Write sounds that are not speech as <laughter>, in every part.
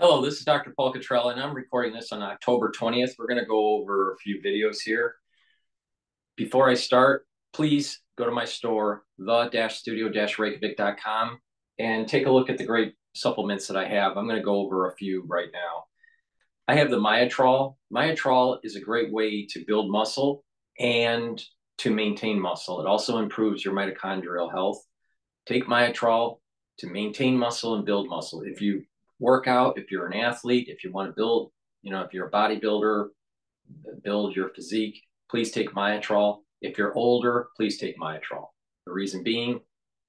Hello, this is Dr. Paul Cottrell, and I'm recording this on October 20th. We're going to go over a few videos here. Before I start, please go to my store, the-studio-reykjavik.com, and take a look at the great supplements that I have. I'm going to go over a few right now. I have the Myotrol. Myotrol is a great way to build muscle and to maintain muscle. It also improves your mitochondrial health. Take Myotrol to maintain muscle and build muscle. If you workout, if you're an athlete, if you want to build, you know, if you're a bodybuilder, build your physique, please take Myotrol. If you're older, please take Myotrol. The reason being,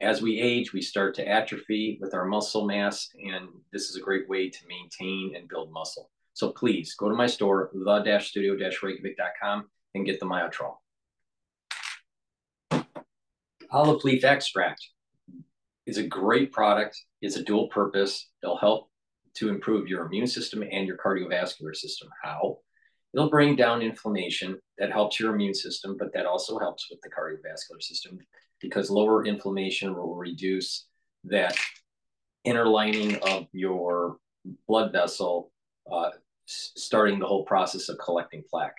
as we age, we start to atrophy with our muscle mass, and this is a great way to maintain and build muscle. So please go to my store, the-studio-reykjavik.com, and get the Myotrol. Olive leaf extract is a great product. It's a dual purpose. It'll help to improve your immune system and your cardiovascular system. How? It'll bring down inflammation that helps your immune system, but that also helps with the cardiovascular system because lower inflammation will reduce that inner lining of your blood vessel, uh, starting the whole process of collecting plaque,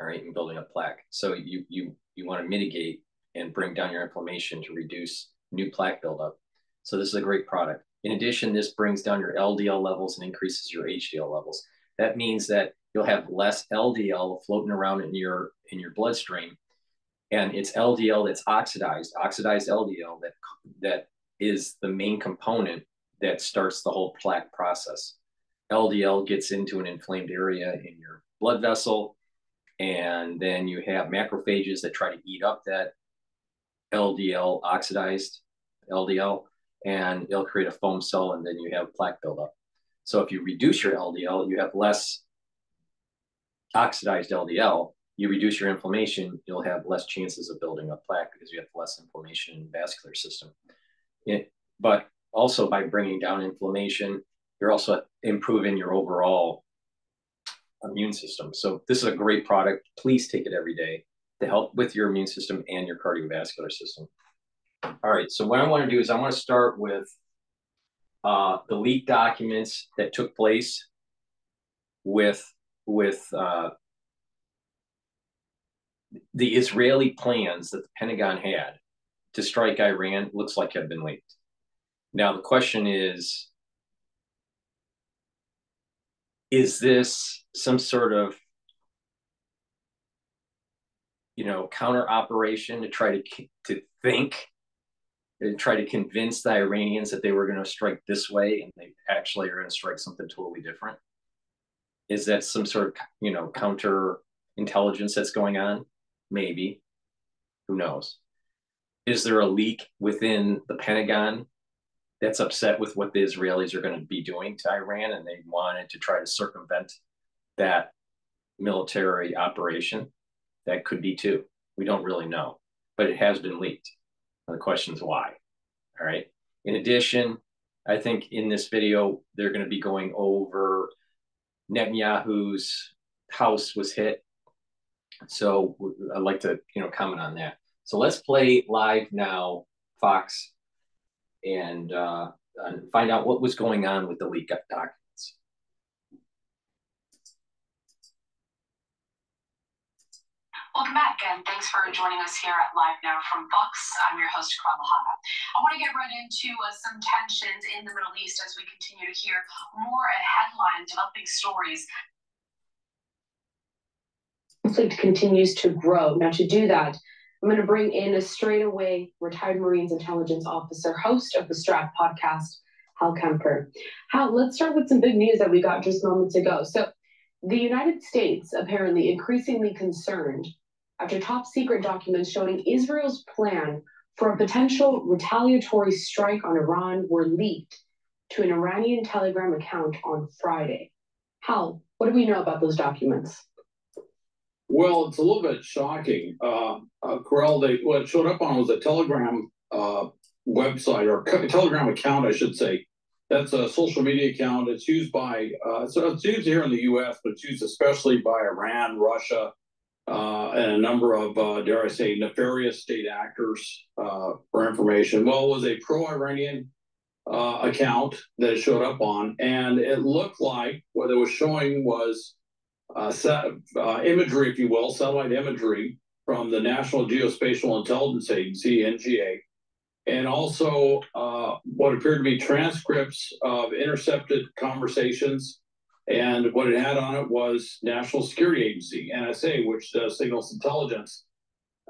all right, and building up plaque. So you you you want to mitigate and bring down your inflammation to reduce new plaque buildup. So this is a great product. In addition, this brings down your LDL levels and increases your HDL levels. That means that you'll have less LDL floating around in your in your bloodstream, and it's LDL that's oxidized, oxidized LDL that that is the main component that starts the whole plaque process. LDL gets into an inflamed area in your blood vessel, and then you have macrophages that try to eat up that LDL oxidized LDL, and it'll create a foam cell, and then you have plaque buildup. So if you reduce your LDL, you have less oxidized LDL. You reduce your inflammation, you'll have less chances of building up plaque because you have less inflammation in the vascular system. It, but also by bringing down inflammation, you're also improving your overall immune system. So this is a great product. Please take it every day to help with your immune system and your cardiovascular system. All right, so what I want to do is I want to start with uh, the leaked documents that took place with with uh, the Israeli plans that the Pentagon had to strike Iran looks like have been leaked. Now the question is, is this some sort of you know counter operation to try to to think try to convince the Iranians that they were going to strike this way and they actually are going to strike something totally different? Is that some sort of you know counter intelligence that's going on? Maybe. Who knows? Is there a leak within the Pentagon that's upset with what the Israelis are going to be doing to Iran and they wanted to try to circumvent that military operation? That could be too. We don't really know, but it has been leaked. And the question is why. All right. In addition, I think in this video, they're going to be going over Netanyahu's house was hit. So I'd like to, you know, comment on that. So let's play live now, Fox, and, uh, find out what was going on with the leak doc Welcome back, and thanks for joining us here at Live Now from Fox. I'm your host, Carla Hanna. I want to get right into uh, some tensions in the Middle East as we continue to hear more headline developing stories. Conflict continues to grow. Now, to do that, I'm going to bring in a straightaway retired Marines intelligence officer, host of the Strat podcast, Hal Kempfer. Hal, let's start with some big news that we got just moments ago. So, the United States apparently increasingly concerned after top secret documents showing Israel's plan for a potential retaliatory strike on Iran were leaked to an Iranian Telegram account on Friday. Hal, what do we know about those documents? Well, it's a little bit shocking. Uh, uh, Carla, they, what showed up on was a Telegram uh, website or Telegram account, I should say. That's a social media account. It's used by, uh, so it's used here in the U.S., but it's used especially by Iran, Russia, uh, and a number of, uh, dare I say, nefarious state actors uh, for information. Well, it was a pro-Iranian uh, account that showed up on, and it looked like what it was showing was uh, set, uh, imagery, if you will, satellite imagery from the National Geospatial Intelligence Agency (NGA), and also what appeared to be transcripts of intercepted conversations. And what it had on it was National Security Agency (NSA), which signals intelligence.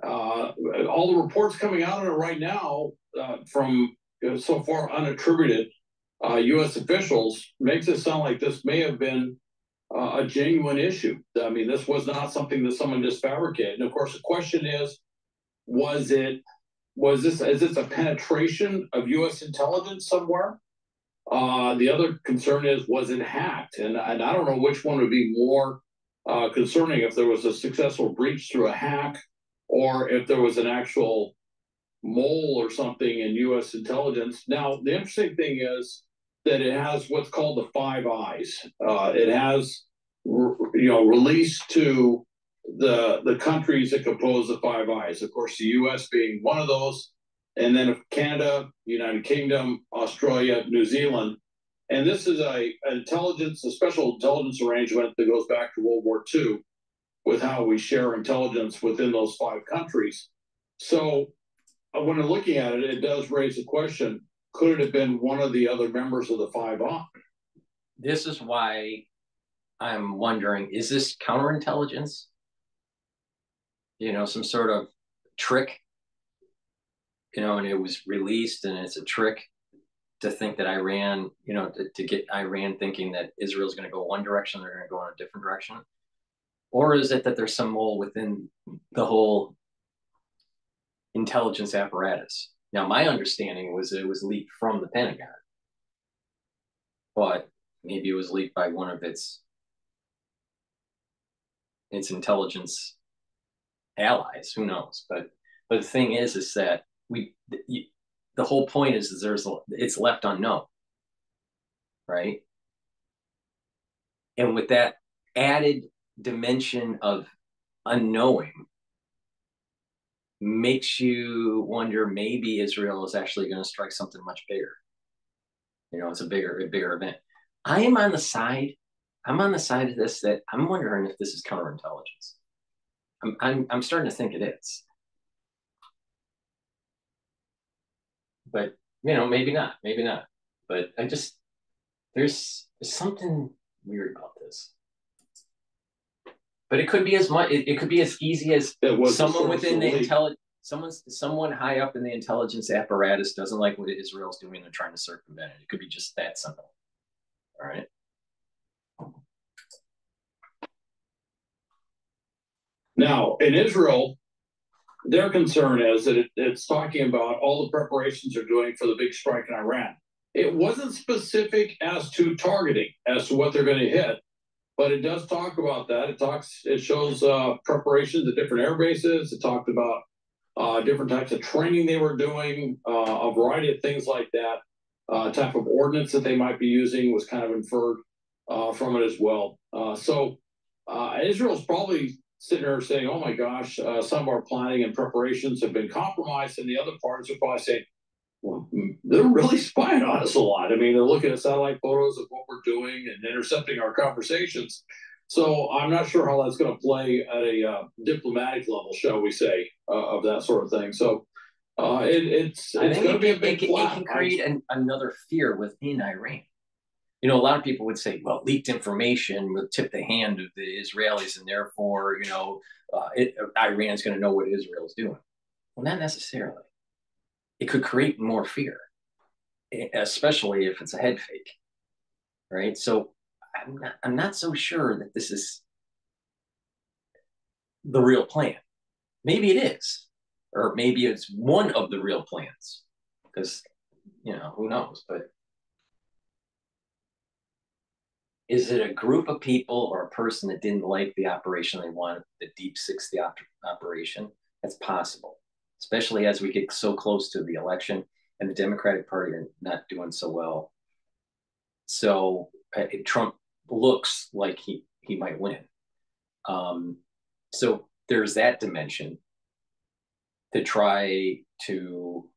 Uh, all the reports coming out on it right now uh, from so far unattributed uh, U.S. officials makes it sound like this may have been uh, a genuine issue. I mean, this was not something that someone just fabricated. And of course, the question is, was it was this is this a penetration of U.S. intelligence somewhere? Uh, the other concern is, was it hacked? And, and I don't know which one would be more uh, concerning if there was a successful breach through a hack or if there was an actual mole or something in U.S. intelligence. Now, the interesting thing is that it has what's called the Five Eyes. Uh, it has, you know, released to the the countries that compose the Five Eyes. Of course, the U.S. being one of those, and then Canada, United Kingdom, Australia, New Zealand. And this is a intelligence, a special intelligence arrangement that goes back to World War II, with how we share intelligence within those five countries. So uh, when I'm looking at it, it does raise the question: Could it have been one of the other members of the Five On? This is why I'm wondering: Is this counterintelligence? You know, some sort of trick. You know, and it was released, and it's a trick to think that Iran, you know, to, to get Iran thinking that Israel's going to go one direction, they're going to go in a different direction, or is it that there's some mole within the whole intelligence apparatus. Now, my understanding was it was leaked from the Pentagon, but maybe it was leaked by one of its its intelligence allies. Who knows? But but the thing is, is that we the whole point is, is there's it's left unknown, right? And with that added dimension of unknowing makes you wonder maybe Israel is actually going to strike something much bigger. You know, it's a bigger, a bigger event. I am on the side. I'm on the side of this that I'm wondering if this is counterintelligence. I'm, I'm, I'm starting to think it is. But you know, maybe not, maybe not. But I just there's, there's something weird about this. But it could be as much. It, it could be as easy as someone within the intelligence, someone, someone high up in the intelligence apparatus doesn't like what Israel's doing. They're trying to circumvent it. It could be just that simple. All right. Now, in Israel, their concern is that it, it's talking about all the preparations they're doing for the big strike in Iran. It wasn't specific as to targeting, as to what they're going to hit, but it does talk about that. It talks, it shows uh, preparations at different air bases. It talked about uh, different types of training they were doing, uh, a variety of things like that. Uh, type of ordnance that they might be using was kind of inferred uh, from it as well. Uh, so Israel's probably sitting there saying, "Oh my gosh, some of our planning and preparations have been compromised," and the other parts are probably saying, well, they're really <laughs> spying on us a lot. I mean, they're looking at satellite photos of what we're doing and intercepting our conversations. So I'm not sure how that's going to play at a uh, diplomatic level, shall we say, uh, of that sort of thing. So uh, it, it's it's going to be a big it, it, it can create an, another fear within Iran. You know, a lot of people would say, well, leaked information will tip the hand of the Israelis, and therefore, you know, uh, it, Iran's going to know what Israel is doing. Well, not necessarily it could create more fear, especially if it's a head fake, right? So I'm not, I'm not so sure that this is the real plan. Maybe it is, or maybe it's one of the real plans, because you know who knows. But is it a group of people or a person that didn't like the operation they wanted the deep six the op- operation? That's possible especially as we get so close to the election and the Democratic Party are not doing so well. So uh, Trump looks like he he might win. Um, so there's that dimension to try to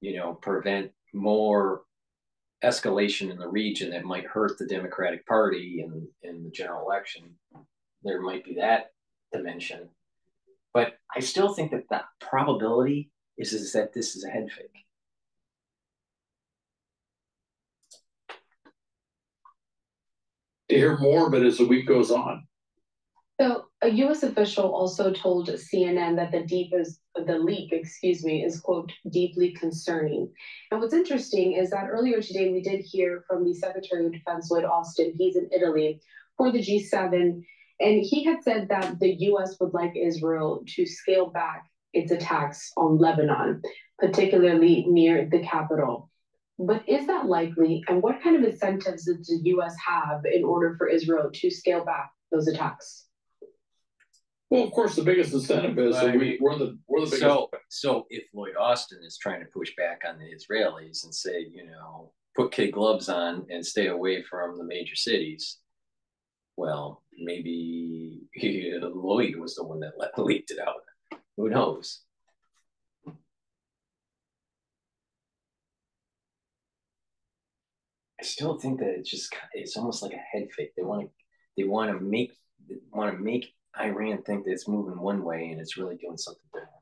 you know, prevent more escalation in the region that might hurt the Democratic Party in, in the general election. There might be that dimension. But I still think that the probability is, is that this is a head fake. To hear more, of it as the week goes on. So a U.S. official also told CNN that the deep is the leak, excuse me, is quote deeply concerning. And what's interesting is that earlier today we did hear from the Secretary of Defense Lloyd Austin. He's in Italy for the G7, and he had said that the U.S. would like Israel to scale back its attacks on Lebanon, particularly near the capital. But is that likely? And what kind of incentives does the U.S. have in order for Israel to scale back those attacks? Well, of course, the biggest incentive is that we, we're the we're the biggest. So, so if Lloyd Austin is trying to push back on the Israelis and say, you know, put kid gloves on and stay away from the major cities, well, maybe he, Lloyd was the one that let, <laughs> leaked it out. Who knows? I still think that it's just it's almost like a head fake. They want to they want to make want to make Iran think that it's moving one way and it's really doing something different.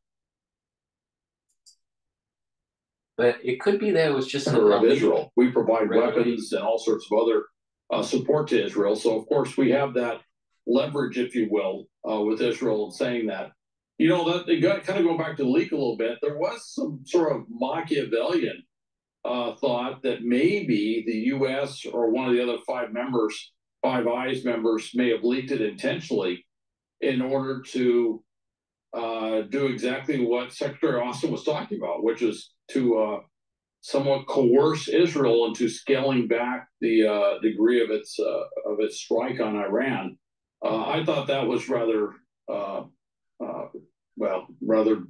But it could be that it was just of Israel. We provide weapons and all sorts of other uh, support to Israel. So of course we have that leverage, if you will, uh, with Israel in saying that. You know that they got kind of going back to the leak a little bit. There was some sort of Machiavellian uh, thought that maybe the U.S. or one of the other five members, Five Eyes members, may have leaked it intentionally in order to uh, do exactly what Secretary Austin was talking about, which is to uh, somewhat coerce Israel into scaling back the uh, degree of its uh, of its strike on Iran. Uh, I thought that was rather uh, well, rather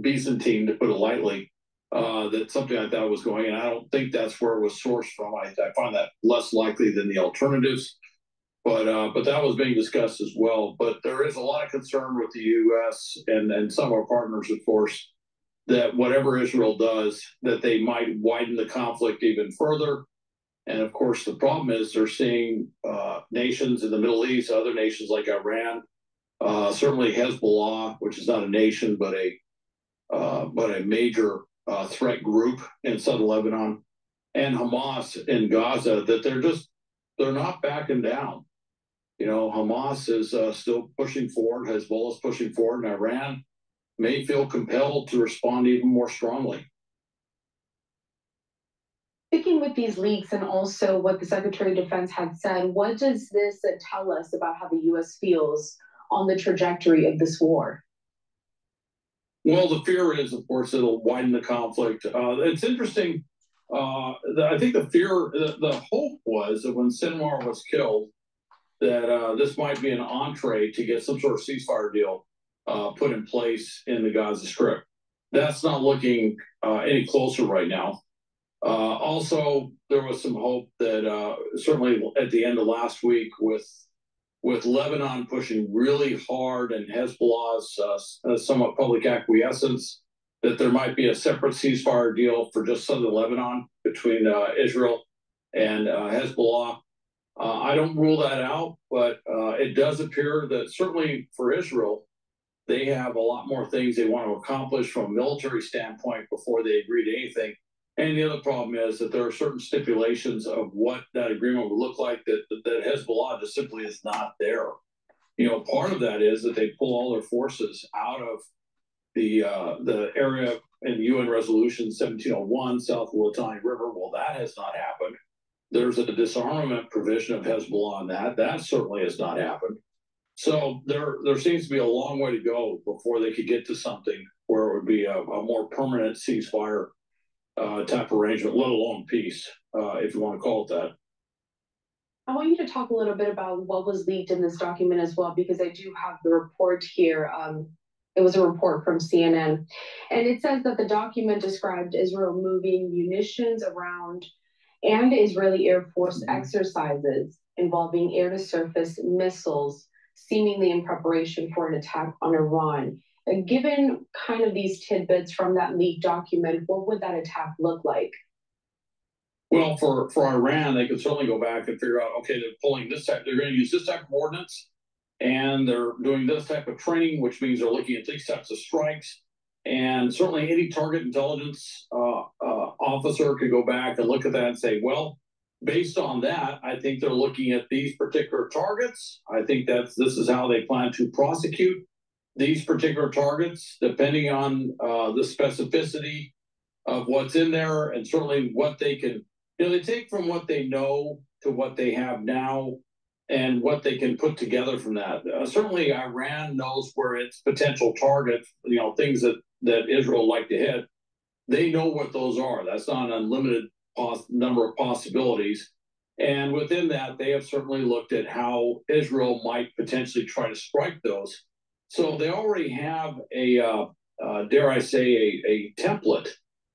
Byzantine to put it lightly. that something like that was going, and I don't think that's where it was sourced from. I, I find that less likely than the alternatives. But uh, but that was being discussed as well. But there is a lot of concern with the U.S. and and some of our partners, of course, that whatever Israel does, that they might widen the conflict even further. And of course, the problem is they're seeing uh, nations in the Middle East, other nations like Iran, uh, certainly Hezbollah, which is not a nation but a uh, but a major uh, threat group in southern Lebanon, and Hamas in Gaza, that they're just they're not backing down. You know, Hamas is uh, still pushing forward, Hezbollah is pushing forward, and Iran may feel compelled to respond even more strongly. Sticking with these leaks and also what the Secretary of Defense had said, what does this tell us about how the U.S. feels on the trajectory of this war? Well, the fear is, of course, it'll widen the conflict. Uh, it's interesting. Uh, the, I think the fear, the, the, hope was that when Sinwar was killed, that uh, this might be an entree to get some sort of ceasefire deal uh, put in place in the Gaza Strip. That's not looking uh, any closer right now. Uh, also, there was some hope that uh, certainly at the end of last week, with with Lebanon pushing really hard and Hezbollah's uh, somewhat public acquiescence, that there might be a separate ceasefire deal for just southern Lebanon between Israel and Hezbollah. Uh, I don't rule that out, but uh, it does appear that certainly for Israel, they have a lot more things they want to accomplish from a military standpoint before they agree to anything. And the other problem is that there are certain stipulations of what that agreement would look like that, that Hezbollah just simply is not there. You know, part of that is that they pull all their forces out of the uh, the area in UN Resolution 1701 south of the Litani River. Well, that has not happened. There's a disarmament provision of Hezbollah on that. That certainly has not happened. So there, there seems to be a long way to go before they could get to something where it would be a, a more permanent ceasefire uh, type arrangement, let alone peace, uh, if you want to call it that. I want you to talk a little bit about what was leaked in this document as well, because I do have the report here. Um, it was a report from CNN, and it says that the document described Israel moving munitions around and Israeli Air Force mm-hmm. exercises involving air to surface missiles, seemingly in preparation for an attack on Iran. And given kind of these tidbits from that leaked document, what would that attack look like? Well, for, for Iran, they could certainly go back and figure out, okay, they're pulling this type, they're going to use this type of ordnance, and they're doing this type of training, which means they're looking at these types of strikes. And certainly, any target intelligence uh, uh, officer could go back and look at that and say, well, based on that, I think they're looking at these particular targets. I think that's this is how they plan to prosecute these particular targets, depending on uh, the specificity of what's in there, and certainly what they can. You know, they take from what they know to what they have now, and what they can put together from that. Uh, certainly, Iran knows where its potential targets. You know, things that that Israel like to hit. They know what those are. That's not an unlimited pos- number of possibilities. And within that, they have certainly looked at how Israel might potentially try to strike those. So they already have a, uh, uh, dare I say, a, a template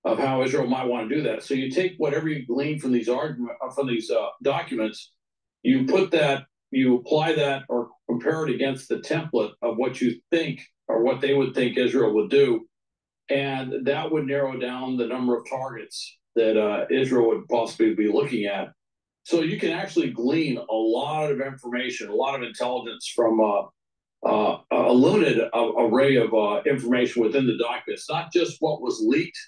of how Israel might want to do that. So you take whatever you glean from these argument uh, from these uh, documents, you put that, you apply that, or compare it against the template of what you think or what they would think Israel would do, and that would narrow down the number of targets that uh, Israel would possibly be looking at. So you can actually glean a lot of information, a lot of intelligence from uh, uh, a limited array of uh, information within the documents. Not just what was leaked,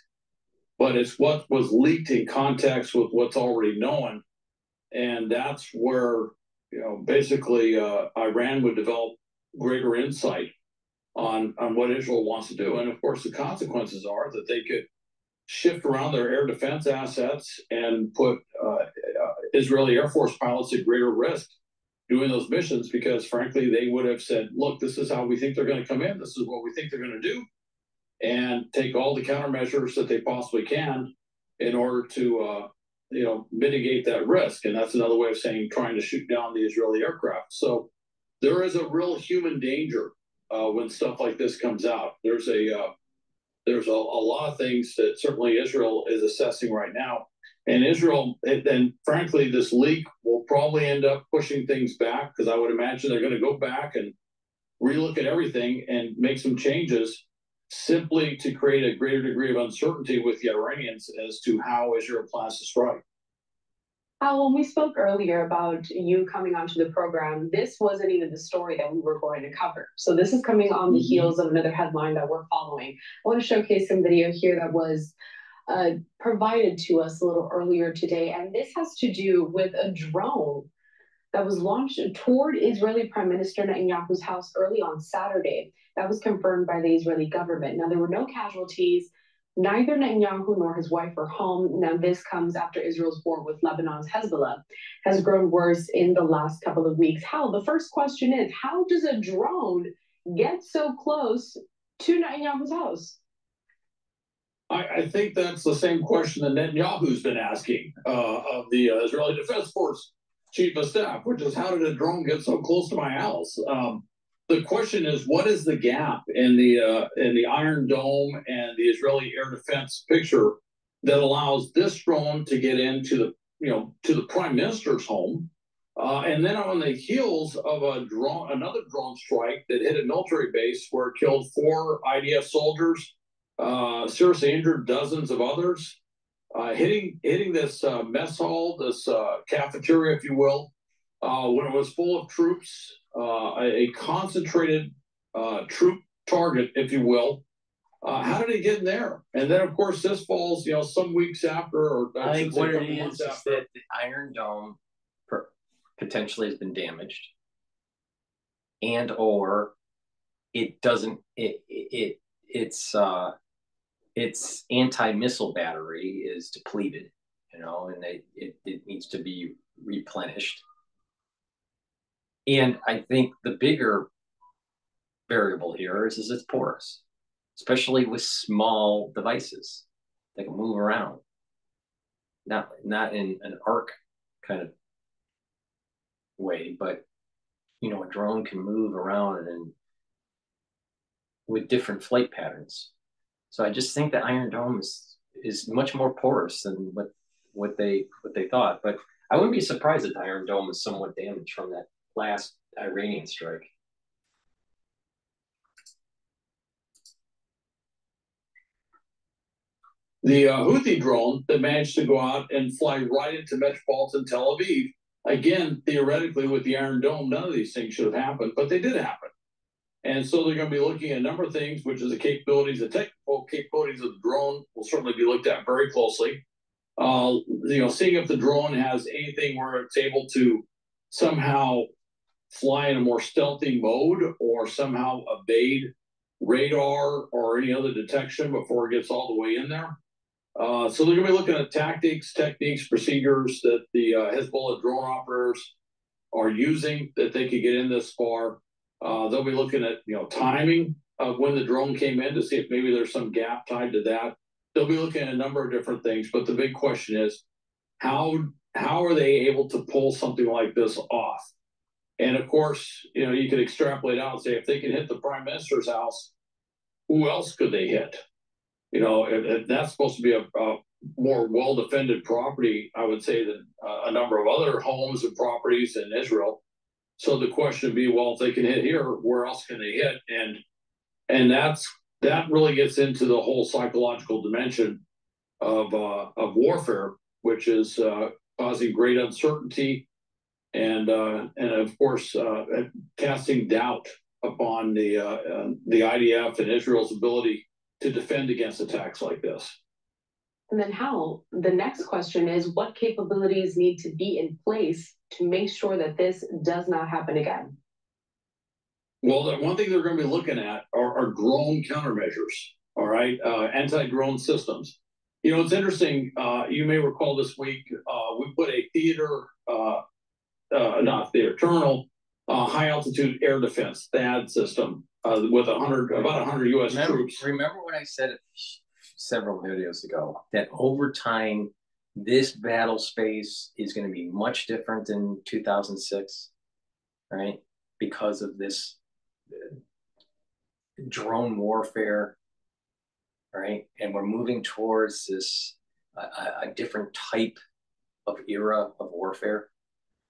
but it's what was leaked in context with what's already known, and that's where you know basically uh, Iran would develop greater insight on on what Israel wants to do, and of course the consequences are that they could shift around their air defense assets and put uh, Israeli Air Force pilots at greater risk doing those missions because, frankly, they would have said, look, this is how we think they're going to come in. This is what we think they're going to do. And take all the countermeasures that they possibly can in order to, uh, you know, mitigate that risk. And that's another way of saying trying to shoot down the Israeli aircraft. So there is a real human danger uh, when stuff like this comes out. There's a uh, there's a, a lot of things that certainly Israel is assessing right now. And Israel, and frankly, this leak will probably end up pushing things back because I would imagine they're going to go back and relook at everything and make some changes simply to create a greater degree of uncertainty with the Iranians as to how Israel plans to strike. Hal, when we spoke earlier about you coming onto the program, this wasn't even the story that we were going to cover. So this is coming on the mm-hmm. heels of another headline that we're following. I want to showcase some video here that was uh, provided to us a little earlier today, and this has to do with a drone that was launched toward Israeli Prime Minister Netanyahu's house early on Saturday. That was confirmed by the Israeli government. Now, there were no casualties. Neither Netanyahu nor his wife are home. Now, this comes after Israel's war with Lebanon's Hezbollah has grown worse in the last couple of weeks. How? The first question is how does a drone get so close to Netanyahu's house? I, I think that's the same question that Netanyahu's been asking uh, of the uh, Israeli Defense Force chief of staff, which is how did a drone get so close to my house? Um, the question is, what is the gap in the uh, in the Iron Dome and the Israeli air defense picture that allows this drone to get into the you know to the prime minister's home, uh, and then on the heels of a drone, another drone strike that hit a military base where it killed four IDF soldiers, uh, seriously injured dozens of others, uh, hitting hitting this uh, mess hall, this uh, cafeteria, if you will, uh, when it was full of troops uh, a, concentrated uh, troop target, if you will. Uh, how did he get in there? And then, of course, this falls, you know, some weeks after, or I, I think what it is is that the Iron Dome per, potentially has been damaged, and or it doesn't it it it's uh its anti missile battery is depleted, you know, and it it needs to be replenished and I think the bigger variable here is, is it's porous, especially with small devices that can move around. Not not in an arc kind of way, but you know, a drone can move around and with different flight patterns. So I just think the Iron Dome is is much more porous than what what they what they thought. But I wouldn't be surprised if the Iron Dome is somewhat damaged from that last Iranian strike. The uh, Houthi drone that managed to go out and fly right into metropolitan Tel Aviv, again, theoretically with the Iron Dome, none of these things should have happened, but they did happen. And so they're going to be looking at a number of things, which is the capabilities, the technical capabilities of the drone will certainly be looked at very closely. Uh, you know, seeing if the drone has anything where it's able to somehow fly in a more stealthy mode or somehow evade radar or any other detection before it gets all the way in there. Uh, so they're going to be looking at tactics, techniques, procedures that the uh, Hezbollah drone operators are using that they could get in this far. Uh, they'll be looking at you know timing of when the drone came in to see if maybe there's some gap tied to that. They'll be looking at a number of different things, but the big question is how how are they able to pull something like this off? And of course, you know, you could extrapolate out and say if they can hit the prime minister's house, who else could they hit? You know, if, if that's supposed to be a, a more well defended property, I would say, than uh, a number of other homes and properties in Israel. So the question would be, well, if they can hit here, where else can they hit? And and that's that really gets into the whole psychological dimension of uh, of warfare, which is uh, causing great uncertainty and uh, and of course uh, casting doubt upon the uh, uh the IDF and Israel's ability to defend against attacks like this. And then how? The next question is what capabilities need to be in place to make sure that this does not happen again? Well, the one thing they're going to be looking at are, are drone countermeasures. All right, uh, anti-drone systems. You know, it's interesting. Uh, you may recall this week uh, we put a theater, uh, uh, not theater, terminal, uh, high altitude air defense THAAD system with a hundred, about hundred U.S. Remember, troops. remember what I said several videos ago that over time this battle space is going to be much different than 2006, right? Because of this drone warfare, right? And we're moving towards this a, a different type of era of warfare.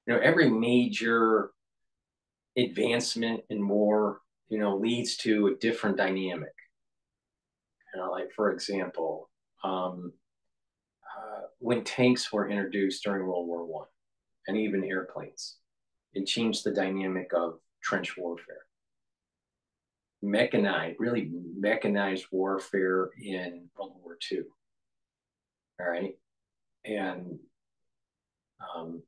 You know, every major advancement in war, you know, leads to a different dynamic. You know, like for example, um, uh, when tanks were introduced during World War One, and even airplanes, it changed the dynamic of trench warfare mechanized, really mechanized warfare in World War II. All right. And um,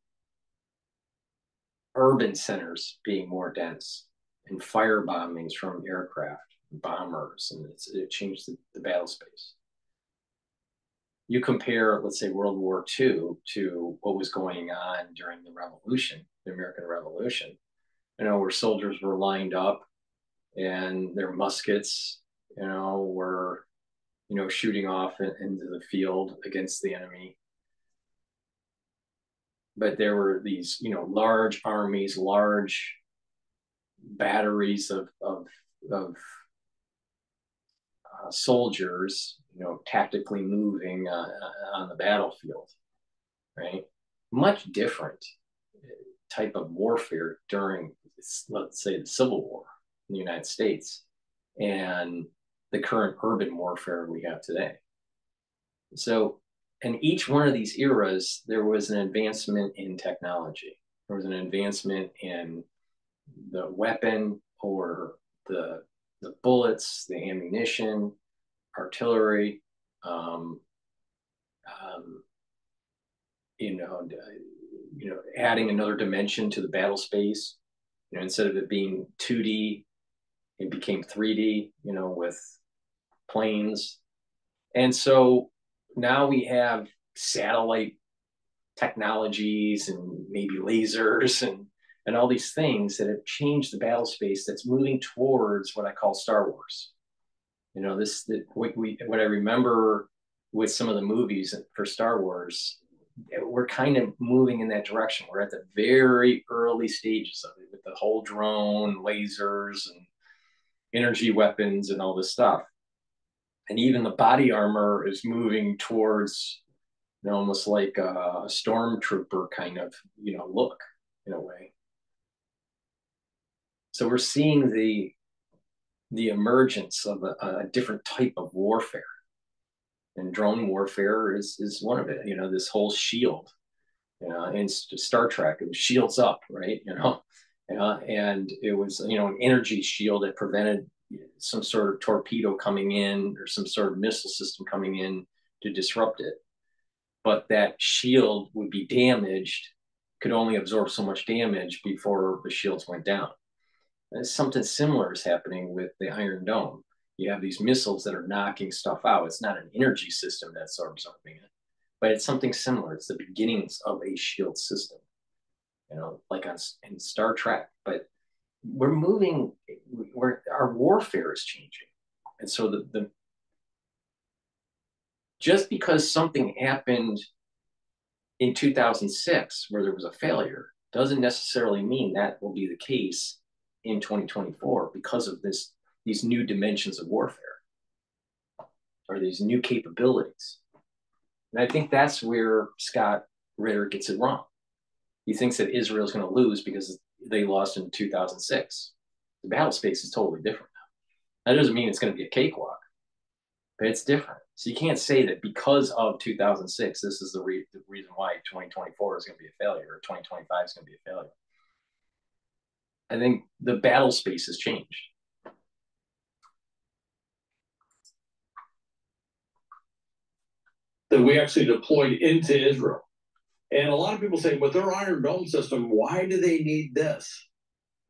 urban centers being more dense and fire bombings from aircraft, bombers, and it changed the, the battle space. You compare, let's say, World War II to what was going on during the Revolution, the American Revolution, you know, where soldiers were lined up and their muskets, you know, were, you know, shooting off in, into the field against the enemy. But there were these, you know, large armies, large batteries of of of uh, soldiers, you know, tactically moving uh, on the battlefield, right? Much different type of warfare during, let's say, the Civil War in the United States and the current urban warfare we have today. So, in each one of these eras, there was an advancement in technology. There was an advancement in the weapon or the the bullets, the ammunition, artillery, um, um, you know, you know, adding another dimension to the battle space. You know, instead of it being 2D it became 3D, you know, with planes. And so now we have satellite technologies and maybe lasers and and all these things that have changed the battle space that's moving towards what I call Star Wars. You know, this that what we what I remember with some of the movies for Star Wars, we're kind of moving in that direction. We're at the very early stages of it with the whole drone, lasers, and energy weapons and all this stuff. And even the body armor is moving towards you know, almost like a stormtrooper kind of, you know, look in a way. So we're seeing the the emergence of a, a different type of warfare. and drone warfare is is one of it. You know, this whole shield, you know, in Star Trek, it was shields up, right? You know, <laughs> uh, and it was you know an energy shield that prevented some sort of torpedo coming in or some sort of missile system coming in to disrupt it. But that shield would be damaged, could only absorb so much damage before the shields went down. And something similar is happening with the Iron Dome. You have these missiles that are knocking stuff out. It's not an energy system that's absorbing it, but it's something similar. It's the beginnings of a shield system, you know, like on in Star Trek. But we're moving we're our warfare is changing. And so the, the just because something happened in 2006 where there was a failure doesn't necessarily mean that will be the case in 2024 because of this these new dimensions of warfare or these new capabilities. And i think that's where scott ritter gets it wrong. He thinks that israel's going to lose because they lost in 2006. The battle space is totally different now. That doesn't mean it's going to be a cakewalk, but it's different. So you can't say that because of 2006, this is the, re- the reason why 2024 is going to be a failure or 2025 is going to be a failure. I think the battle space has changed. That we actually deployed into Israel. And a lot of people say, with their Iron Dome system, why do they need this?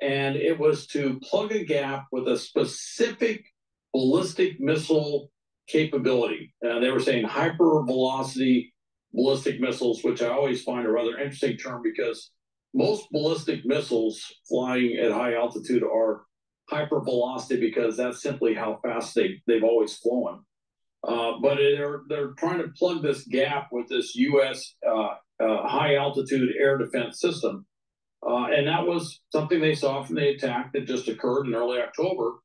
And it was to plug a gap with a specific ballistic missile capability. Uh, they were saying hypervelocity ballistic missiles, which I always find a rather interesting term because most ballistic missiles flying at high altitude are hypervelocity because that's simply how fast they, they've always flown. Uh, but they're they're trying to plug this gap with this U.S. Uh, uh, high altitude air defense system. Uh, and that was something they saw from the attack that just occurred in early October,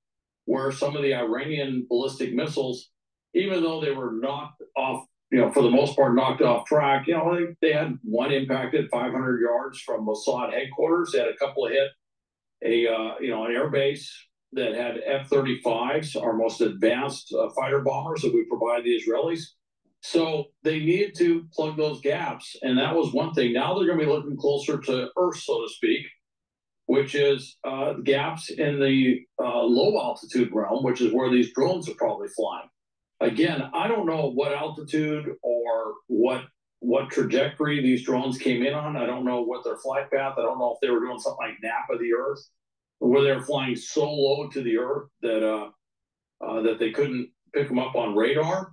where some of the Iranian ballistic missiles, even though they were knocked off, you know, for the most part knocked off track, you know, they, they had one impacted 500 yards from Mossad headquarters. They had a couple of hit a, uh, you know, an air base that had F-35s, our most advanced uh, fighter bombers that we provide the Israelis. So they needed to plug those gaps, and that was one thing. Now they're going to be looking closer to Earth, so to speak, which is uh, gaps in the uh, low altitude realm, which is where these drones are probably flying. Again, I don't know what altitude or what what trajectory these drones came in on. I don't know what their flight path. I don't know if they were doing something like nap of the Earth, where they're flying so low to the Earth that uh, uh that they couldn't pick them up on radar.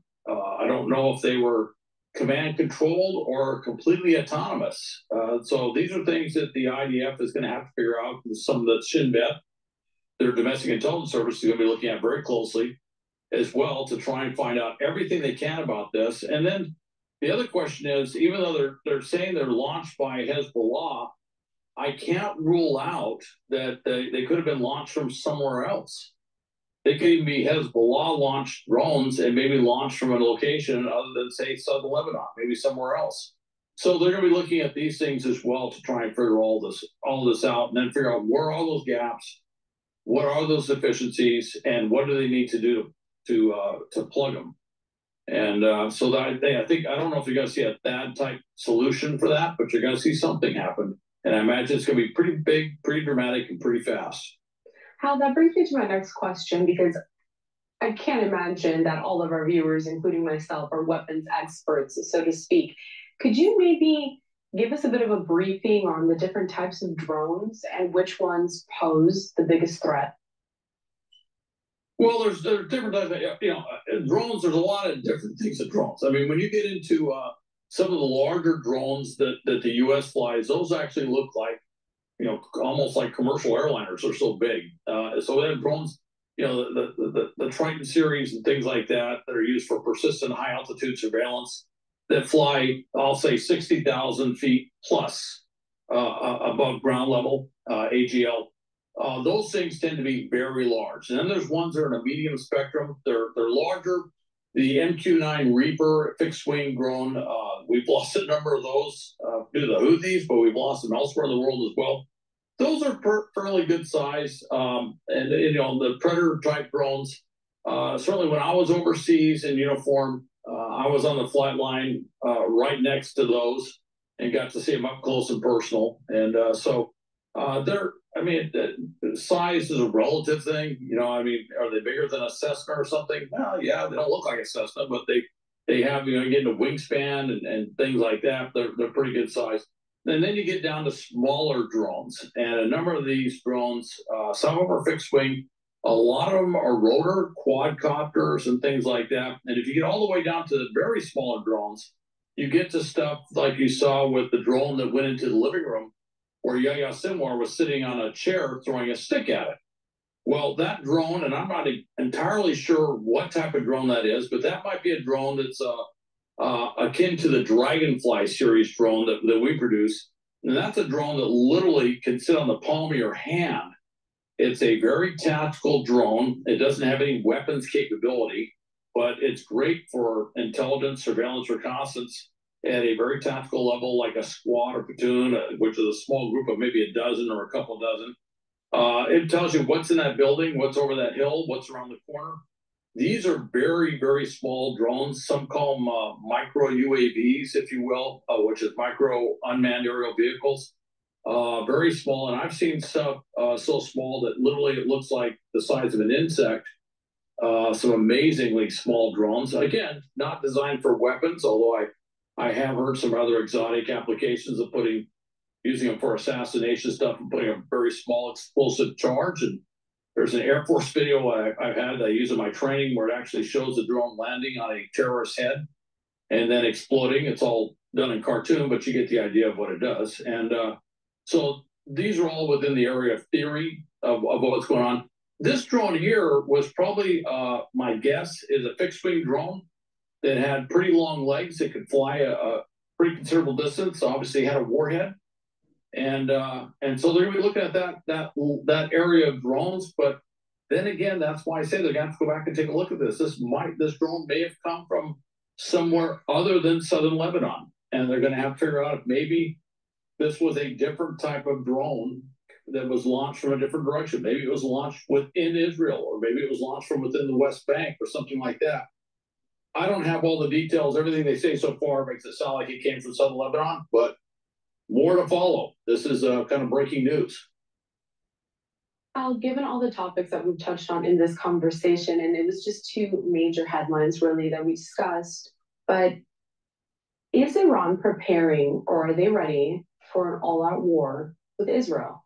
I don't know if they were command controlled or completely autonomous. Uh, so these are things that the IDF is going to have to figure out. Some of the Shin Bet, their domestic intelligence service, is going to be looking at very closely as well to try and find out everything they can about this. And then the other question is, even though they're they're saying they're launched by Hezbollah, I can't rule out that they, they could have been launched from somewhere else. They could even be Hezbollah launched drones and maybe launched from a location other than, say, southern Lebanon, maybe somewhere else. So they're going to be looking at these things as well to try and figure all this all this out, and then figure out where all those gaps, what are those deficiencies, and what do they need to do to uh, to plug them. And uh, so that they, I think I don't know if you're going to see a THAAD type solution for that, but you're going to see something happen, and I imagine it's going to be pretty big, pretty dramatic, and pretty fast. Hal, that brings me to my next question because I can't imagine that all of our viewers, including myself, are weapons experts, so to speak. Could you maybe give us a bit of a briefing on the different types of drones and which ones pose the biggest threat? Well, there's there's different types of you know drones. There's a lot of different things of drones. I mean, when you get into uh, some of the larger drones that that the U.S. flies, those actually look like you know, almost like commercial airliners. They're so big. Uh, so they have drones, you know, the, the, the, the Triton series and things like that that are used for persistent high altitude surveillance that fly, I'll say, 60,000 feet plus uh, uh above ground level, uh, AGL. Uh, those things tend to be very large. And then there's ones that are in a medium spectrum. They're they're larger. The MQ-9 Reaper fixed wing drone, uh, we've lost a number of those uh, due to the Houthis, but we've lost them elsewhere in the world as well. Those are per- fairly good size, um, and you know the Predator type drones. Uh, certainly, when I was overseas in uniform, Uh, I was on the flight line uh, right next to those and got to see them up close and personal. And uh, so uh, they're, I mean, the size is a relative thing. You know, I mean, are they bigger than a Cessna or something? Well, yeah, they don't look like a Cessna, but they they have you know getting a wingspan and, and things like that. They're they're pretty good size. And then you get down to smaller drones, and a number of these drones, uh, some of them are fixed wing, a lot of them are rotor quadcopters and things like that. And if you get all the way down to the very smaller drones, you get to stuff like you saw with the drone that went into the living room, where Yahya Sinwar was sitting on a chair throwing a stick at it. Well, that drone, and I'm not entirely sure what type of drone that is, but that might be a drone that's uh, uh, akin to the Dragonfly series drone that, that we produce. And that's a drone that literally can sit on the palm of your hand. It's a very tactical drone. It doesn't have any weapons capability, but it's great for intelligence, surveillance, reconnaissance at a very tactical level, like a squad or platoon, uh, which is a small group of maybe a dozen or a couple dozen. Uh, it tells you what's in that building, what's over that hill, what's around the corner. These are very, very small drones. Some call them uh, micro UAVs, if you will, uh, which is micro unmanned aerial vehicles. Uh, very small, and I've seen stuff uh, so small that literally it looks like the size of an insect. Some amazingly small drones. Again, not designed for weapons, although I, I have heard some other exotic applications of putting using them for assassination stuff and putting a very small explosive charge. And there's an Air Force video I, have had that I use in my training where it actually shows the drone landing on a terrorist head and then exploding. It's all done in cartoon, but you get the idea of what it does. And uh, so these are all within the area of theory of, of what's going on. This drone here was probably, uh, my guess, is a fixed wing drone that had pretty long legs. It could fly a, a pretty considerable distance. Obviously, had a warhead and uh, and so they're going to be looking at that that that area of drones. But then again, that's why I say they're going to have to go back and take a look at this. This might this drone may have come from somewhere other than southern Lebanon, and they're going to have to figure out if maybe this was a different type of drone that was launched from a different direction. Maybe it was launched within Israel, or maybe it was launched from within the West Bank, or something like that. I don't have all the details. Everything they say so far makes it sound like it came from southern Lebanon, but more to follow. This is uh, kind of breaking news. Hal, given all the topics that we've touched on in this conversation, and it was just two major headlines really that we discussed, but is Iran preparing or are they ready for an all out war with Israel?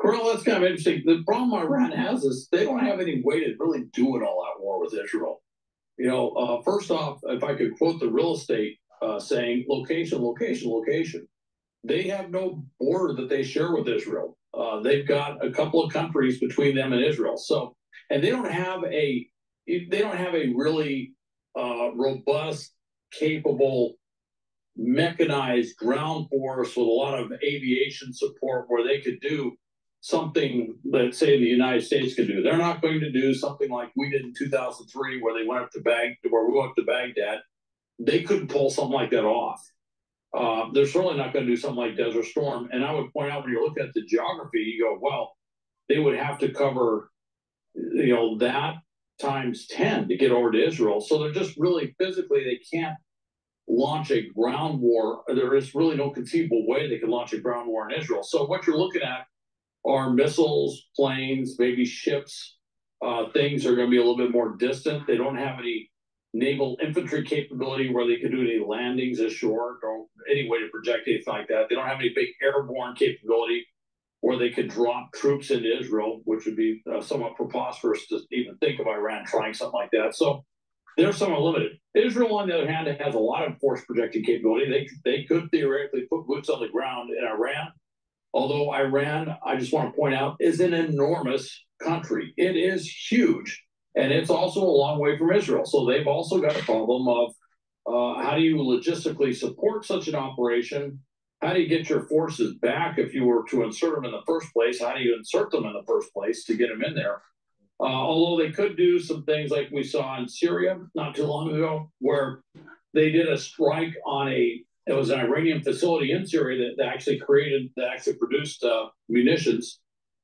Carla, that's kind of interesting. The problem Iran has is they don't have any way to really do an all out war with Israel. You know, uh, first off, if I could quote the real estate uh, saying location, location, location. They have no border that they share with Israel. Uh, they've got a couple of countries between them and Israel. So, and they don't have a they don't have a really uh, robust, capable, mechanized ground force with a lot of aviation support where they could do something that say the United States could do. They're not going to do something like we did in 2003 where they went up to Bag where we went to Baghdad they couldn't pull something like that off. Uh, they're certainly not going to do something like Desert Storm. And I would point out when you're looking at the geography, you go, well, they would have to cover, you know, that times 10 to get over to Israel. So they're just really physically, they can't launch a ground war. There is really no conceivable way they could launch a ground war in Israel. So what you're looking at are missiles, planes, maybe ships. Uh, things are going to be a little bit more distant. They don't have any naval infantry capability where they could do any landings ashore or any way to project anything like that. They don't have any big airborne capability where they could drop troops into Israel, which would be uh, somewhat preposterous to even think of Iran trying something like that. So they're somewhat limited. Israel, on the other hand, has a lot of force projecting capability. They they could theoretically put boots on the ground in Iran. Although Iran, I just want to point out, is an enormous country. It is huge and it's also a long way from Israel. So they've also got a problem of uh, how do you logistically support such an operation? How do you get your forces back if you were to insert them in the first place? How do you insert them in the first place to get them in there? Uh, although they could do some things like we saw in Syria not too long ago, where they did a strike on a it was an Iranian facility in Syria that, that actually created that actually produced uh, munitions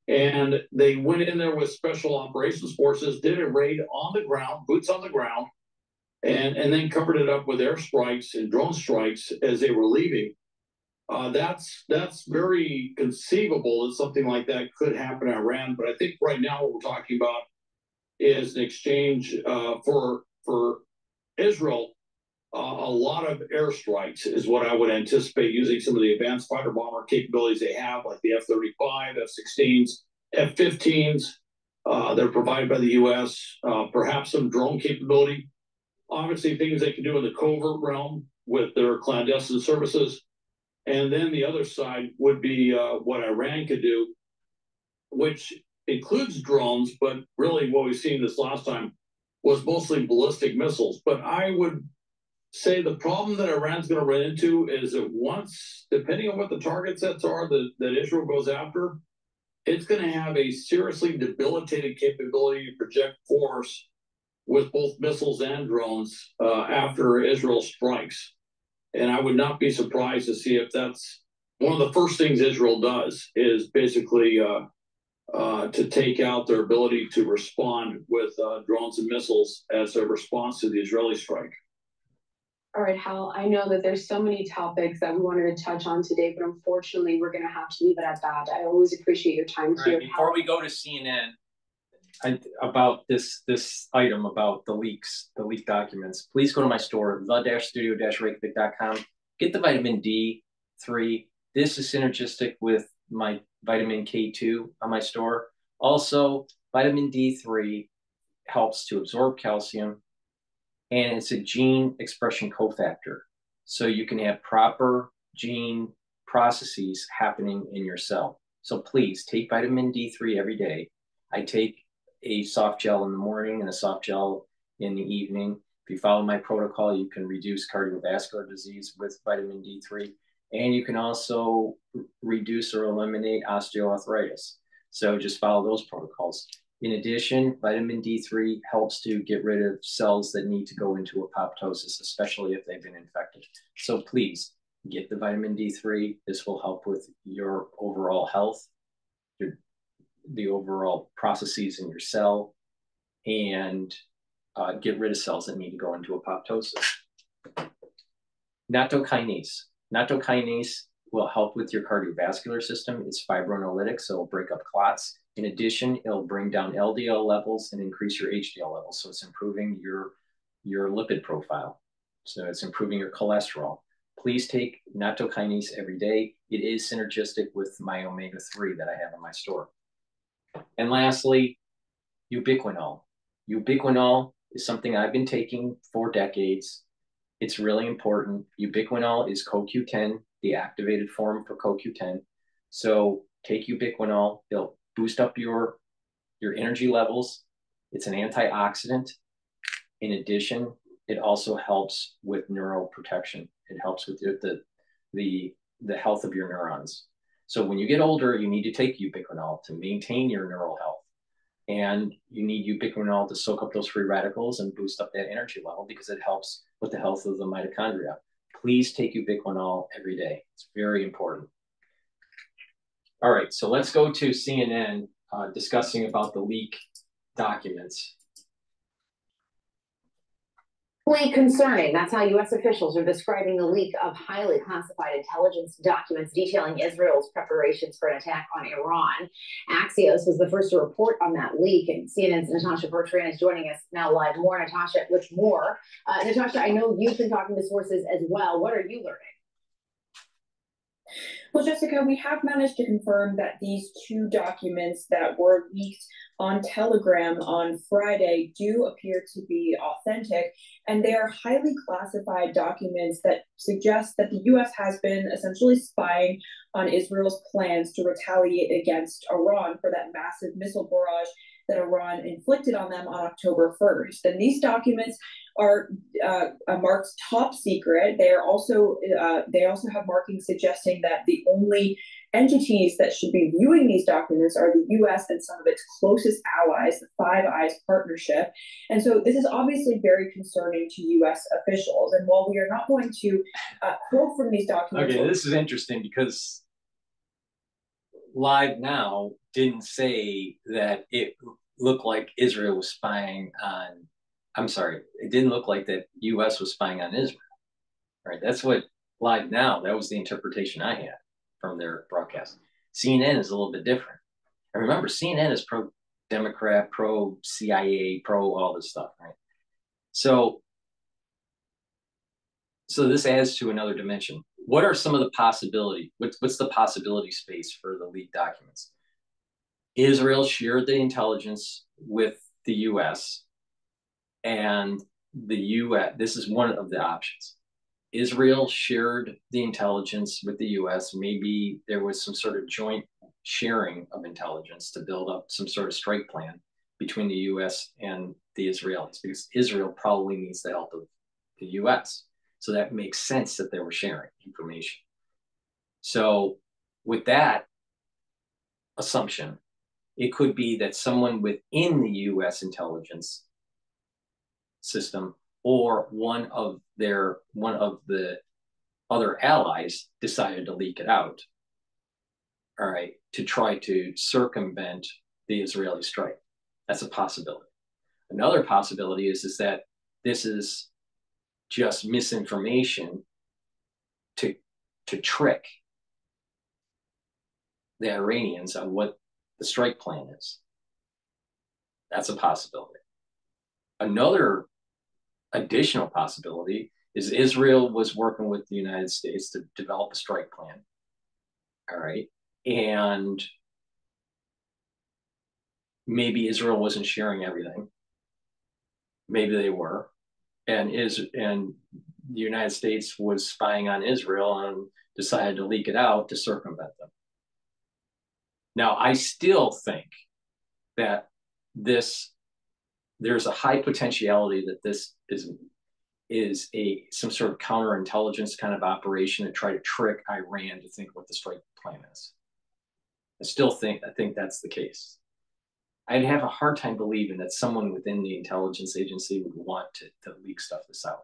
And they went in there with special operations forces, did a raid on the ground, boots on the ground, and, and then covered it up with air strikes and drone strikes as they were leaving. Uh, that's that's very conceivable that something like that could happen in Iran. But I think right now what we're talking about is an exchange uh, for for Israel. Uh, a lot of airstrikes is what I would anticipate using some of the advanced fighter bomber capabilities they have, like the F 35, F 16s, F 15s. Uh, they're provided by the U.S. Uh, perhaps some drone capability. Obviously, things they can do in the covert realm with their clandestine services and then the other side would be uh, what Iran could do, which includes drones, but really what we've seen this last time was mostly ballistic missiles. But I would say the problem that Iran's going to run into is that once, depending on what the target sets are that, that Israel goes after, it's going to have a seriously debilitated capability to project force with both missiles and drones uh, after Israel strikes. And I would not be surprised to see if that's one of the first things Israel does is basically uh, uh, to take out their ability to respond with uh, drones and missiles as a response to the Israeli strike. All right, Hal, I know that there's so many topics that we wanted to touch on today, but unfortunately, we're going to have to leave it at that. I always appreciate your time Right, here. before we go to CNN, I, about this this item about the leaks, the leaked documents, please go to my store, the-studio-reykjavik.com. Get the vitamin D3. This is synergistic with my vitamin K2 on my store. Also, vitamin D3 helps to absorb calcium, and it's a gene expression cofactor. So you can have proper gene processes happening in your cell. So please take vitamin D3 every day. I take a soft gel in the morning and a soft gel in the evening. If you follow my protocol, you can reduce cardiovascular disease with vitamin D3, and you can also reduce or eliminate osteoarthritis. So just follow those protocols. In addition, vitamin D3 helps to get rid of cells that need to go into apoptosis, especially if they've been infected. So please get the vitamin D3. This will help with your overall health, your the overall processes in your cell and uh, get rid of cells that need to go into apoptosis. Nattokinase. Nattokinase will help with your cardiovascular system. It's fibrinolytic, so it'll break up clots. In addition, it'll bring down LDL levels and increase your HDL levels. So it's improving your, your lipid profile. So it's improving your cholesterol. Please take nattokinase every day. It is synergistic with my omega-3 that I have in my store. And lastly, ubiquinol. Ubiquinol is something I've been taking for decades. It's really important. Ubiquinol is CoQ10, the activated form for CoQ10. So take ubiquinol. It'll boost up your, your energy levels. It's an antioxidant. In addition, it also helps with neural protection. It helps with the, the, the, health of your neurons. So when you get older, you need to take ubiquinol to maintain your neural health. And you need ubiquinol to soak up those free radicals and boost up that energy level because it helps with the health of the mitochondria. Please take ubiquinol every day. It's very important. All right, so let's go to CNN uh, discussing about the leak documents concerning. That's how U.S. officials are describing the leak of highly classified intelligence documents detailing Israel's preparations for an attack on Iran. Axios was the first to report on that leak, and CNN's Natasha Bertrand is joining us now live. More, Natasha, with more. Uh, Natasha, I know you've been talking to sources as well. What are you learning? Well, Jessica, we have managed to confirm that these two documents that were leaked on Telegram on Friday do appear to be authentic, and they are highly classified documents that suggest that the US has been essentially spying on Israel's plans to retaliate against Iran for that massive missile barrage that Iran inflicted on them on October 1st. And these documents are uh, marked top secret. They are also uh, they also have markings suggesting that the only entities that should be viewing these documents are the U.S. and some of its closest allies, the Five Eyes Partnership. And so this is obviously very concerning to U.S. officials. And while we are not going to uh, quote from these documents, okay, this is interesting because Live Now didn't say that it looked like Israel was spying on. I'm sorry, it didn't look like that U.S. was spying on Israel. Right, that's what Live Now. That was the interpretation I had from their broadcast. CNN is a little bit different. And remember, CNN is pro Democrat, pro CIA, pro all this stuff, right? So, so this adds to another dimension. What are some of the possibility? What's what's the possibility space for the leaked documents? Israel shared the intelligence with the U.S. and the U.S. This is one of the options. Israel shared the intelligence with the US. Maybe there was some sort of joint sharing of intelligence to build up some sort of strike plan between the US and the Israelis because Israel probably needs the help of the US. So that makes sense that they were sharing information. So, with that assumption, it could be that someone within the US intelligence system or one of their one of the other allies decided to leak it out all right to try to circumvent the israeli strike. That's a possibility. Another possibility is is that this is just misinformation to to trick the iranians on what the strike plan is. That's a possibility. Another additional possibility is Israel was working with the United States to develop a strike plan. All right. And maybe Israel wasn't sharing everything. Maybe they were. And is and the United States was spying on Israel and decided to leak it out to circumvent them. Now, I still think that this there's a high potentiality that this is is a some sort of counterintelligence kind of operation to try to trick Iran to think what the strike plan is. I still think I think that's the case. I'd have a hard time believing that someone within the intelligence agency would want to, to leak stuff this out.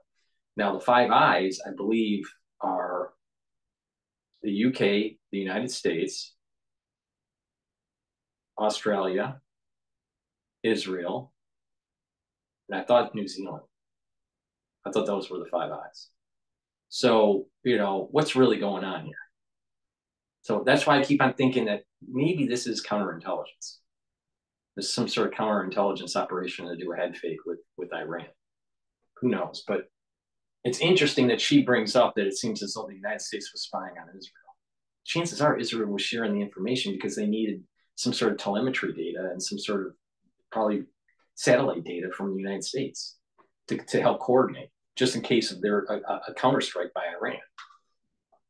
Now, the Five Eyes, I believe, are the UK, the United States, Australia, Israel, and I thought New Zealand. I thought those were the Five Eyes. So, you know, what's really going on here? So that's why I keep on thinking that maybe this is counterintelligence. There's some sort of counterintelligence operation to do a head fake with, with Iran. Who knows? But it's interesting that she brings up that it seems as though the United States was spying on Israel. Chances are Israel was sharing the information because they needed some sort of telemetry data and some sort of probably satellite data from the United States to, to help coordinate, just in case of their a, a counterstrike by Iran.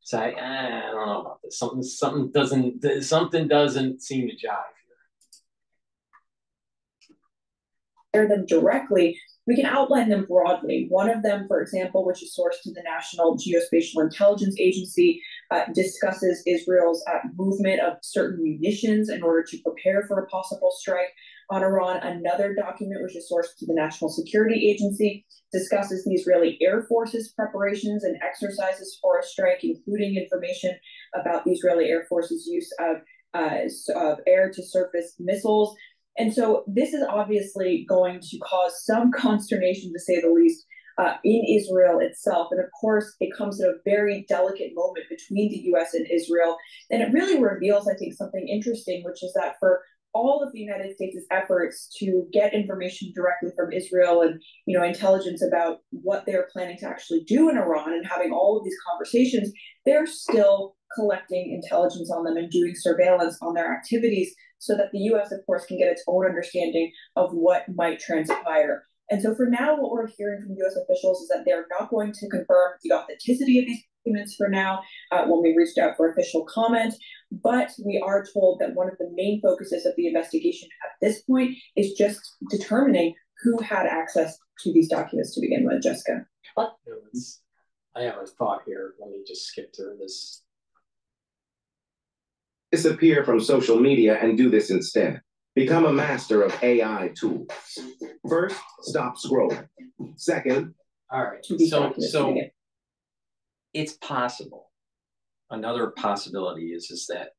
So I, I don't know about this. Something something doesn't something doesn't seem to jive here. Them directly, we can outline them broadly. One of them, for example, which is sourced to the National Geospatial Intelligence Agency, uh, discusses Israel's uh, movement of certain munitions in order to prepare for a possible strike on Iran. Another document, which is sourced to the National Security Agency, discusses the Israeli Air Force's preparations and exercises for a strike, including information about the Israeli Air Force's use of, uh, of air to surface missiles. And so this is obviously going to cause some <laughs> consternation, to say the least, uh, in Israel itself. And of course, it comes at a very delicate moment between the US and Israel. And it really reveals, I think, something interesting, which is that for all of the United States' efforts to get information directly from Israel and you know intelligence about what they're planning to actually do in Iran and having all of these conversations, they're still collecting intelligence on them and doing surveillance on their activities so that the US, of course, can get its own understanding of what might transpire. And so for now, what we're hearing from US officials is that they're not going to confirm the authenticity of these documents for now uh, when we reached out for official comment. But we are told that one of the main focuses of the investigation at this point is just determining who had access to these documents to begin with, Jessica. I have a thought here. Let me just skip through this. Disappear from social media and do this instead. Become a master of AI tools. First, stop scrolling. Second, all right. So, so it's possible. Another possibility is is that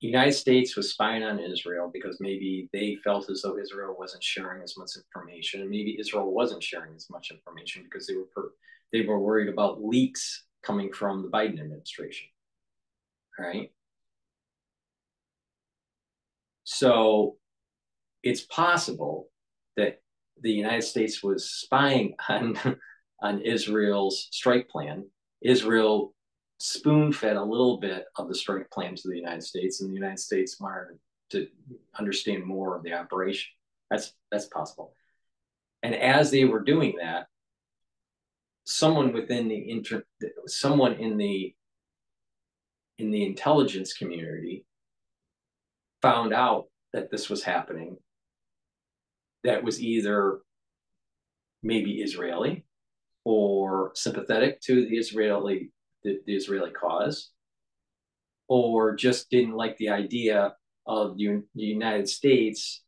the United States was spying on Israel because maybe they felt as though Israel wasn't sharing as much information, and maybe Israel wasn't sharing as much information because they were per, they were worried about leaks coming from the Biden administration. Right. So it's possible that the United States was spying on <laughs> on Israel's strike plan. Israel spoon fed a little bit of the strike plan to the United States, and the United States wanted to understand more of the operation. That's that's possible. And as they were doing that, someone within the inter, someone in the in the intelligence community found out that this was happening that was either maybe Israeli or sympathetic to the Israeli the, the Israeli cause, or just didn't like the idea of the United States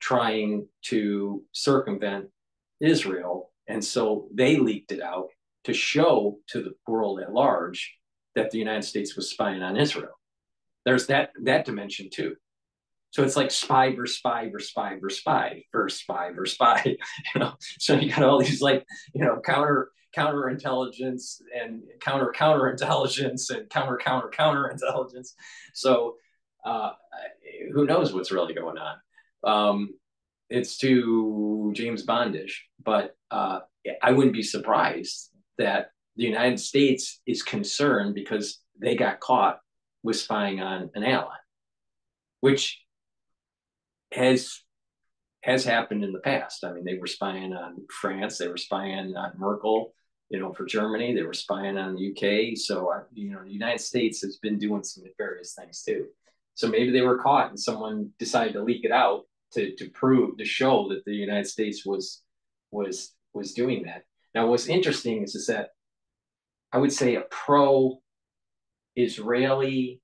trying to circumvent Israel. And so they leaked it out to show to the world at large that the United States was spying on Israel. There's that that dimension too. So it's like spy versus spy versus spy versus spy versus spy versus spy. <laughs> You know, so you got all these like you know counter counterintelligence and counter counterintelligence and counter counter counterintelligence. So uh, who knows what's really going on? Um, it's too James Bondish, but uh, I wouldn't be surprised that the United States is concerned because they got caught with spying on an ally, which has has happened in the past. I mean, they were spying on France, they were spying on Merkel, you know, for Germany. They were spying on the UK. So, you know, the United States has been doing some various things too. So maybe they were caught and someone decided to leak it out to, to prove, to show that the United States was, was, was doing that. Now, what's interesting is, is that I would say a pro Israeli,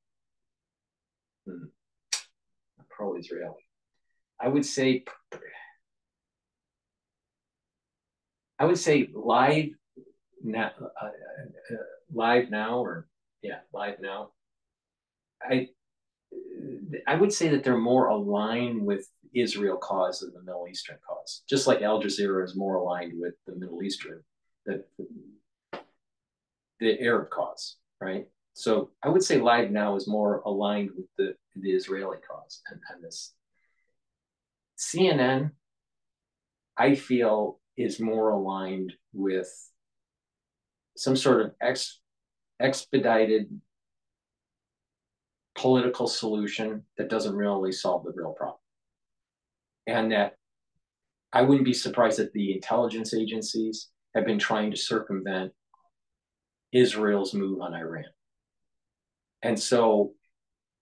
hmm, pro Israeli. I would say, I would say live now, uh, uh, live now, or yeah, live now. I I would say that they're more aligned with Israel cause than the Middle Eastern cause. Just like Al Jazeera is more aligned with the Middle Eastern, the, the Arab cause, right? So I would say Live Now is more aligned with the, the Israeli cause and, and this. CNN, I feel, is more aligned with some sort of ex, expedited political solution that doesn't really solve the real problem. And that I wouldn't be surprised that the intelligence agencies have been trying to circumvent Israel's move on Iran. And so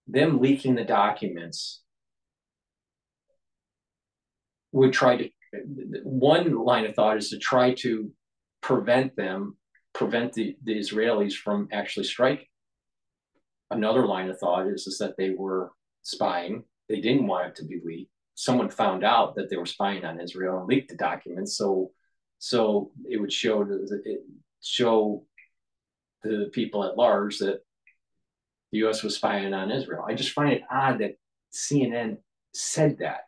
them leaking the documents would try to one line of thought is to try to prevent them prevent the, the Israelis from actually striking. Another line of thought is, is that they were spying. They didn't want it to be leaked. Someone found out that they were spying on Israel and leaked the documents. So, so it would show it show the people at large that the U.S. was spying on Israel. I just find it odd that CNN said that.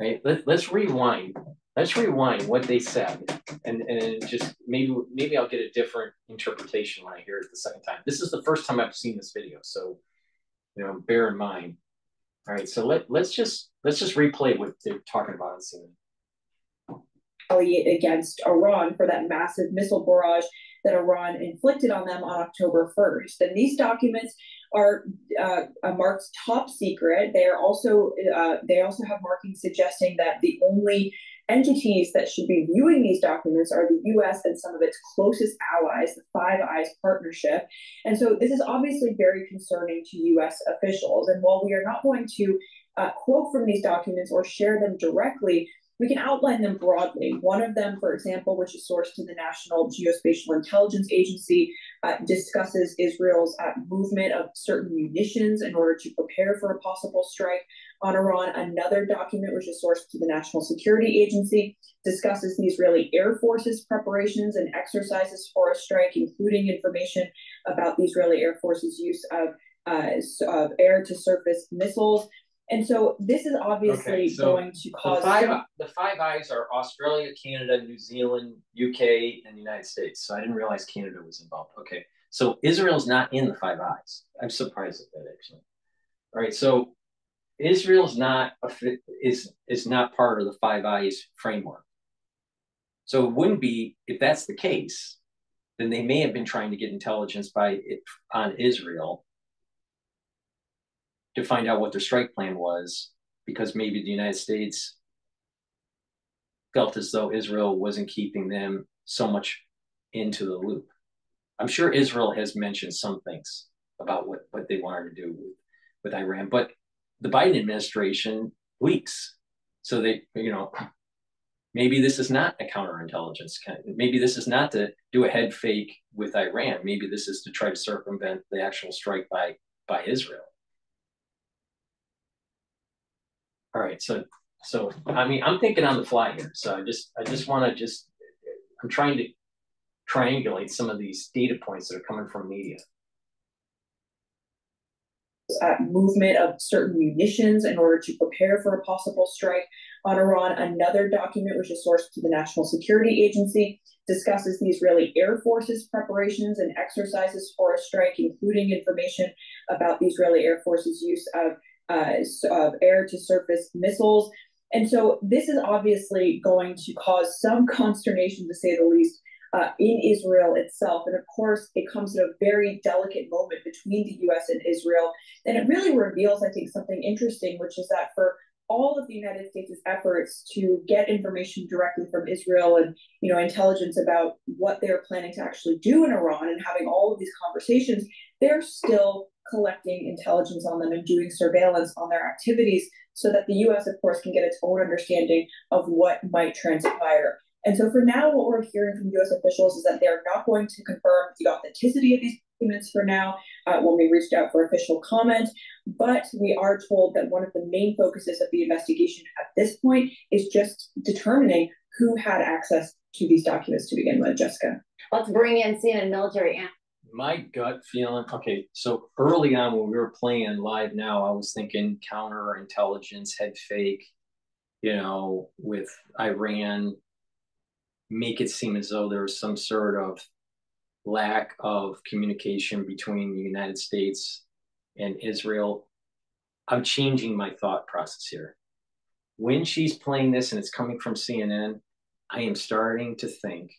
Right? Let, let's rewind let's rewind what they said and, and just maybe maybe I'll get a different interpretation when I hear it the second time. This is the first time I've seen this video, so you know, bear in mind. All right, so let let's just let's just replay what they're talking about in CNN against Iran for that massive missile barrage that Iran inflicted on them on October 1st. And these documents are uh, marked top secret. They are also uh, they also have markings suggesting that the only entities that should be viewing these documents are the US and some of its closest allies, the Five Eyes Partnership. And so this is obviously very concerning to US officials. And while we are not going to uh, quote from these documents or share them directly, we can outline them broadly. One of them, for example, which is sourced to the National Geospatial Intelligence Agency, uh, discusses Israel's uh, movement of certain munitions in order to prepare for a possible strike on Iran. Another document, which is sourced to the National Security Agency, discusses the Israeli Air Force's preparations and exercises for a strike, including information about the Israeli Air Force's use of uh, air to surface missiles. And so this is obviously Okay, so going to cause The cause five, the five eyes are Australia, Canada, New Zealand, UK, and the United States. So I didn't realize Canada was involved. Okay, so Israel's not in the Five Eyes. I'm surprised at that actually. All right, so Israel's not a fit, is is not part of the Five Eyes framework. So it wouldn't be if that's the case, then they may have been trying to get intelligence by it on Israel to find out what their strike plan was, because maybe the United States felt as though Israel wasn't keeping them so much into the loop. I'm sure Israel has mentioned some things about what, what they wanted to do with, with Iran, but the Biden administration leaks. So they, you know, maybe this is not a counterintelligence. Maybe this is not to do a head fake with Iran. Maybe this is to try to circumvent the actual strike by by Israel. All right, so so I mean I'm thinking on the fly here. So I just I just want to just I'm trying to triangulate some of these data points that are coming from media. uh, movement of certain munitions in order to prepare for a possible strike on Iran. Another document, which is sourced to the National Security Agency, discusses the Israeli Air Force's preparations and exercises for a strike, including information about the Israeli Air Force's use of, uh, of air to surface missiles. And so this is obviously going to cause some <laughs> consternation, to say the least, uh, in Israel itself. And of course, it comes at a very delicate moment between the US and Israel. And it really reveals, I think, something interesting, which is that for all of the United States' efforts to get information directly from Israel and you know intelligence about what they're planning to actually do in Iran and having all of these conversations, they're still collecting intelligence on them and doing surveillance on their activities so that the US, of course, can get its own understanding of what might transpire. And so for now, what we're hearing from US officials is that they're not going to confirm the authenticity of these documents for now uh, when we reached out for official comment. But we are told that one of the main focuses of the investigation at this point is just determining who had access to these documents to begin with, Jessica. Let's bring in CNN military and My gut feeling, okay, so early on when we were playing live now, I was thinking counterintelligence, head fake, you know, with Iran, make it seem as though there was some sort of lack of communication between the United States and Israel. I'm changing my thought process here. When she's playing this and it's coming from CNN, I am starting to think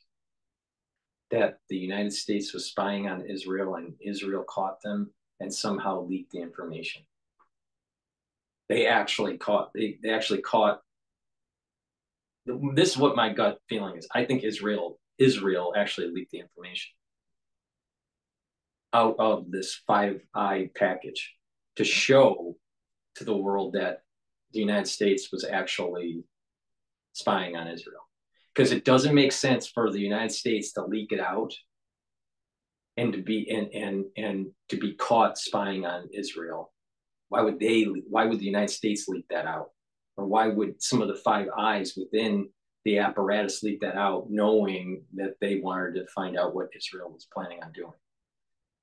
that the United States was spying on Israel and Israel caught them and somehow leaked the information. They actually caught they, they actually caught this is what my gut feeling is. I think Israel Israel actually leaked the information out of this five eye package to show to the world that the United States was actually spying on Israel. Because it doesn't make sense for the United States to leak it out and to be and and and to be caught spying on Israel. Why would they why would the United States leak that out? Or why would some of the five eyes within the apparatus leak that out, knowing that they wanted to find out what Israel was planning on doing?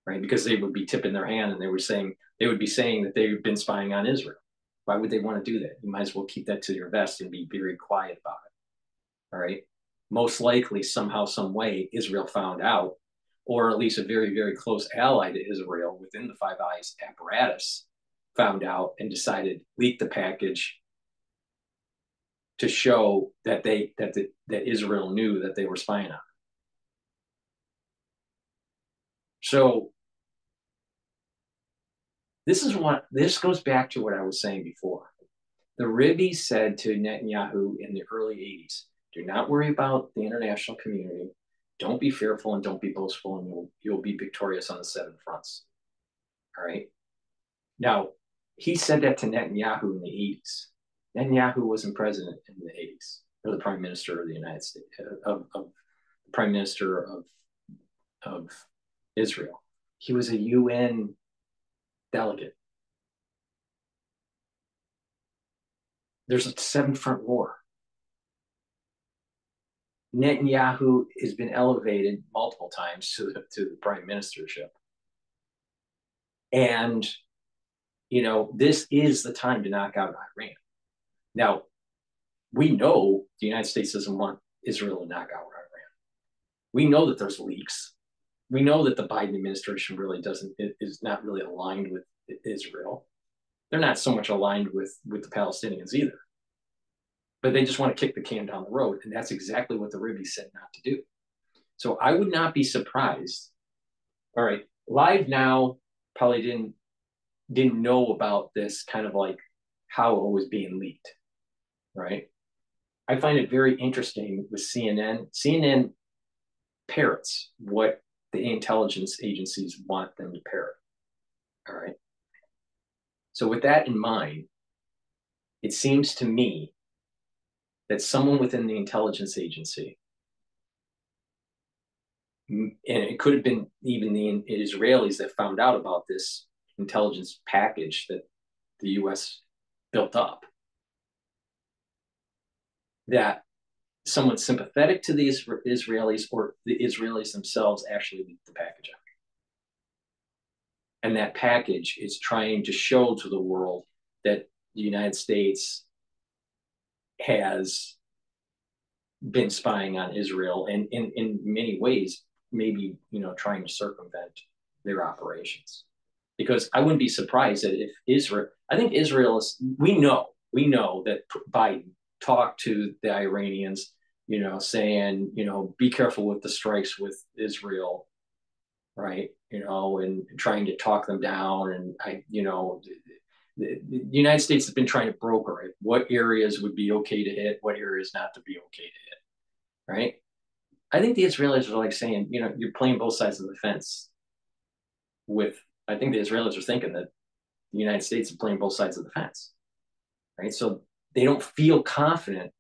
Right? Because they would be tipping their hand and they were saying they would be saying that they've been spying on Israel. Why would they want to do that? You might as well keep that to your vest and be very quiet about it. All right. Most likely, somehow, some way, Israel found out, or at least a very, very close ally to Israel within the Five Eyes apparatus found out and decided leak the package to show that they that the, that Israel knew that they were spying on. So this is what this goes back to what I was saying before. The Rebbe said to Netanyahu in the early 80s, do not worry about the international community. Don't be fearful and don't be boastful, and you'll, you'll be victorious on the seven fronts. All right. Now, he said that to Netanyahu in the 80s. Netanyahu wasn't president in the 80s, or the prime minister of the United States, uh, of, of the prime minister of, of Israel. He was a UN delegate. There's a seven front war. Netanyahu has been elevated multiple times to the, to the prime ministership. And, you know, this is the time to knock out Iran. Now, we know the United States doesn't want Israel to knock out Iran. We know that there's leaks. We know that the Biden administration really doesn't is not really aligned with Israel. They're not so much aligned with with the Palestinians either. But they just want to kick the can down the road, and that's exactly what the Rebbe said not to do. So I would not be surprised. All right, live now probably didn't didn't know about this kind of like how it was being leaked, right? I find it very interesting with CNN. CNN parrots what the intelligence agencies want them to parrot. All right. So, with that in mind, it seems to me that someone within the intelligence agency, and it could have been even the Israelis that found out about this intelligence package that the US built up, that someone sympathetic to the Israelis or the Israelis themselves actually leaked the package out. And that package is trying to show to the world that the United States has been spying on Israel and in, in many ways, maybe, you know, trying to circumvent their operations. Because I wouldn't be surprised that if Israel, I think Israel is, we know, we know that Biden talked to the Iranians you know, saying, you know, be careful with the strikes with Israel, right? You know, and trying to talk them down. And I, you know, the, the United States has been trying to broker it. What areas would be okay to hit? What areas not to be okay to hit? Right? I think the Israelis are like saying, you know, you're playing both sides of the fence. With, I think the Israelis are thinking that the United States is playing both sides of the fence, right? So they don't feel confident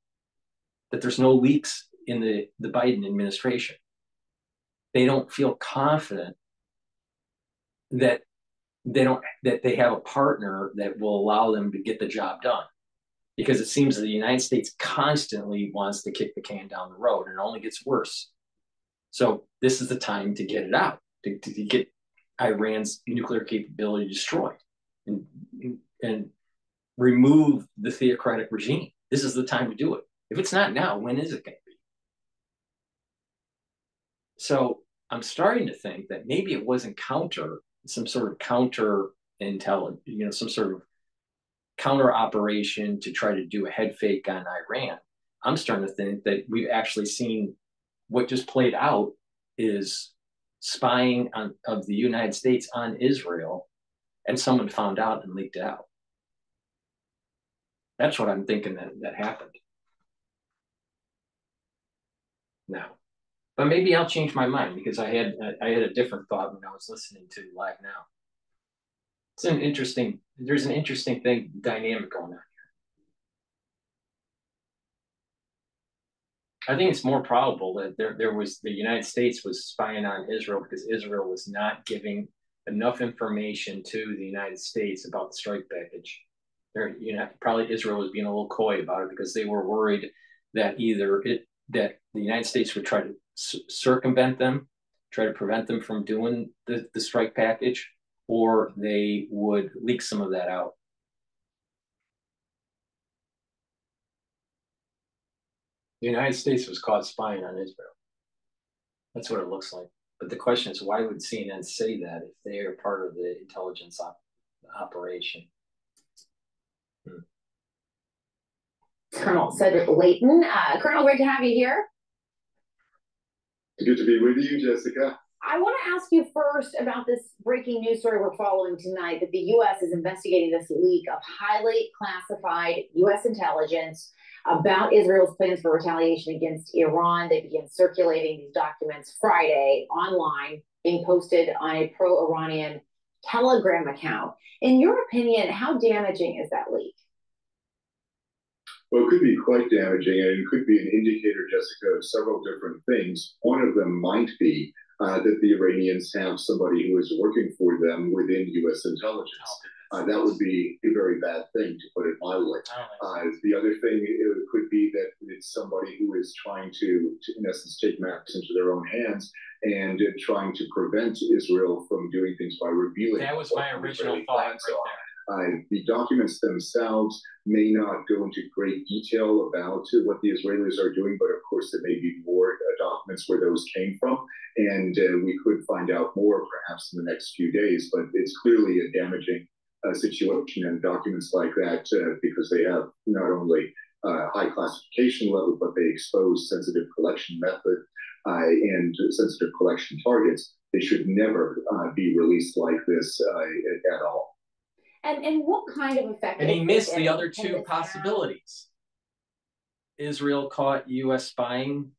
that there's no leaks in the, the Biden administration. They don't feel confident that they don't that they have a partner that will allow them to get the job done. Because it seems that the United States constantly wants to kick the can down the road and it only gets worse. So this is the time to get it out, to, to get Iran's nuclear capability destroyed and, and remove the theocratic regime. This is the time to do it. If it's not now, when is it going to be? So I'm starting to think that maybe it wasn't counter, some sort of counter intel, you know, some sort of counter operation to try to do a head fake on Iran. I'm starting to think that we've actually seen what just played out is spying on, of the United States on Israel, and someone found out and leaked out. That's what I'm thinking that, that happened. now. But maybe I'll change my mind because I had I had a different thought when I was listening to live now. It's an interesting. There's an interesting thing dynamic going on here. I think it's more probable that there there was the United States was spying on Israel because Israel was not giving enough information to the United States about the strike package. There, you know, probably Israel was being a little coy about it because they were worried that either it that the United States would try to circumvent them, try to prevent them from doing the, the strike package, or they would leak some of that out. The United States was caught spying on Israel. That's what it looks like. But the question is, why would CNN say that if they are part of the intelligence op operation? Hmm. Colonel Cedric Leighton. Uh, Colonel, great to have you here. Good to be with you, Jessica. I want to ask you first about this breaking news story we're following tonight that the U.S. is investigating this leak of highly classified U.S. intelligence about Israel's plans for retaliation against Iran. They began circulating these documents Friday online, being posted on a pro Iranian Telegram account. In your opinion, how damaging is that leak? Well, it could be quite damaging, and it could be an indicator, Jessica, of several different things. One of them might be uh, that the Iranians have somebody who is working for them within U.S. intelligence. Uh, that would be a very bad thing, to put it mildly. Uh, the other thing it could be that it's somebody who is trying to, to in essence, take matters into their own hands and trying to prevent Israel from doing things by revealing. That was my original thought right there. Uh, the documents themselves may not go into great detail about what the Israelis are doing, but of course there may be more uh, documents where those came from, and uh, we could find out more perhaps in the next few days. But it's clearly a damaging uh, situation, and documents like that uh, because they have not only uh, high classification level, but they expose sensitive collection method and sensitive collection targets. They should never be released like this at all. And and what kind of effect? And he missed the other two possibilities. Israel caught U.S. spying,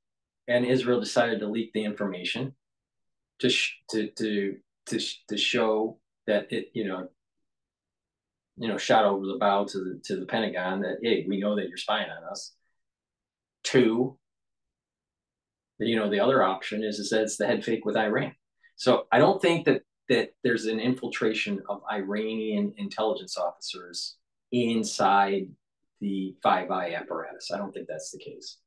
and Israel decided to leak the information to sh- to to to sh- to show that it you know you know shot over the bow to the to the Pentagon that hey we know that you're spying on us. Two, you know the other option is is that it's the head fake with Iran. So I don't think that that there's an infiltration of Iranian intelligence officers inside the Five Eye apparatus. I don't think that's the case.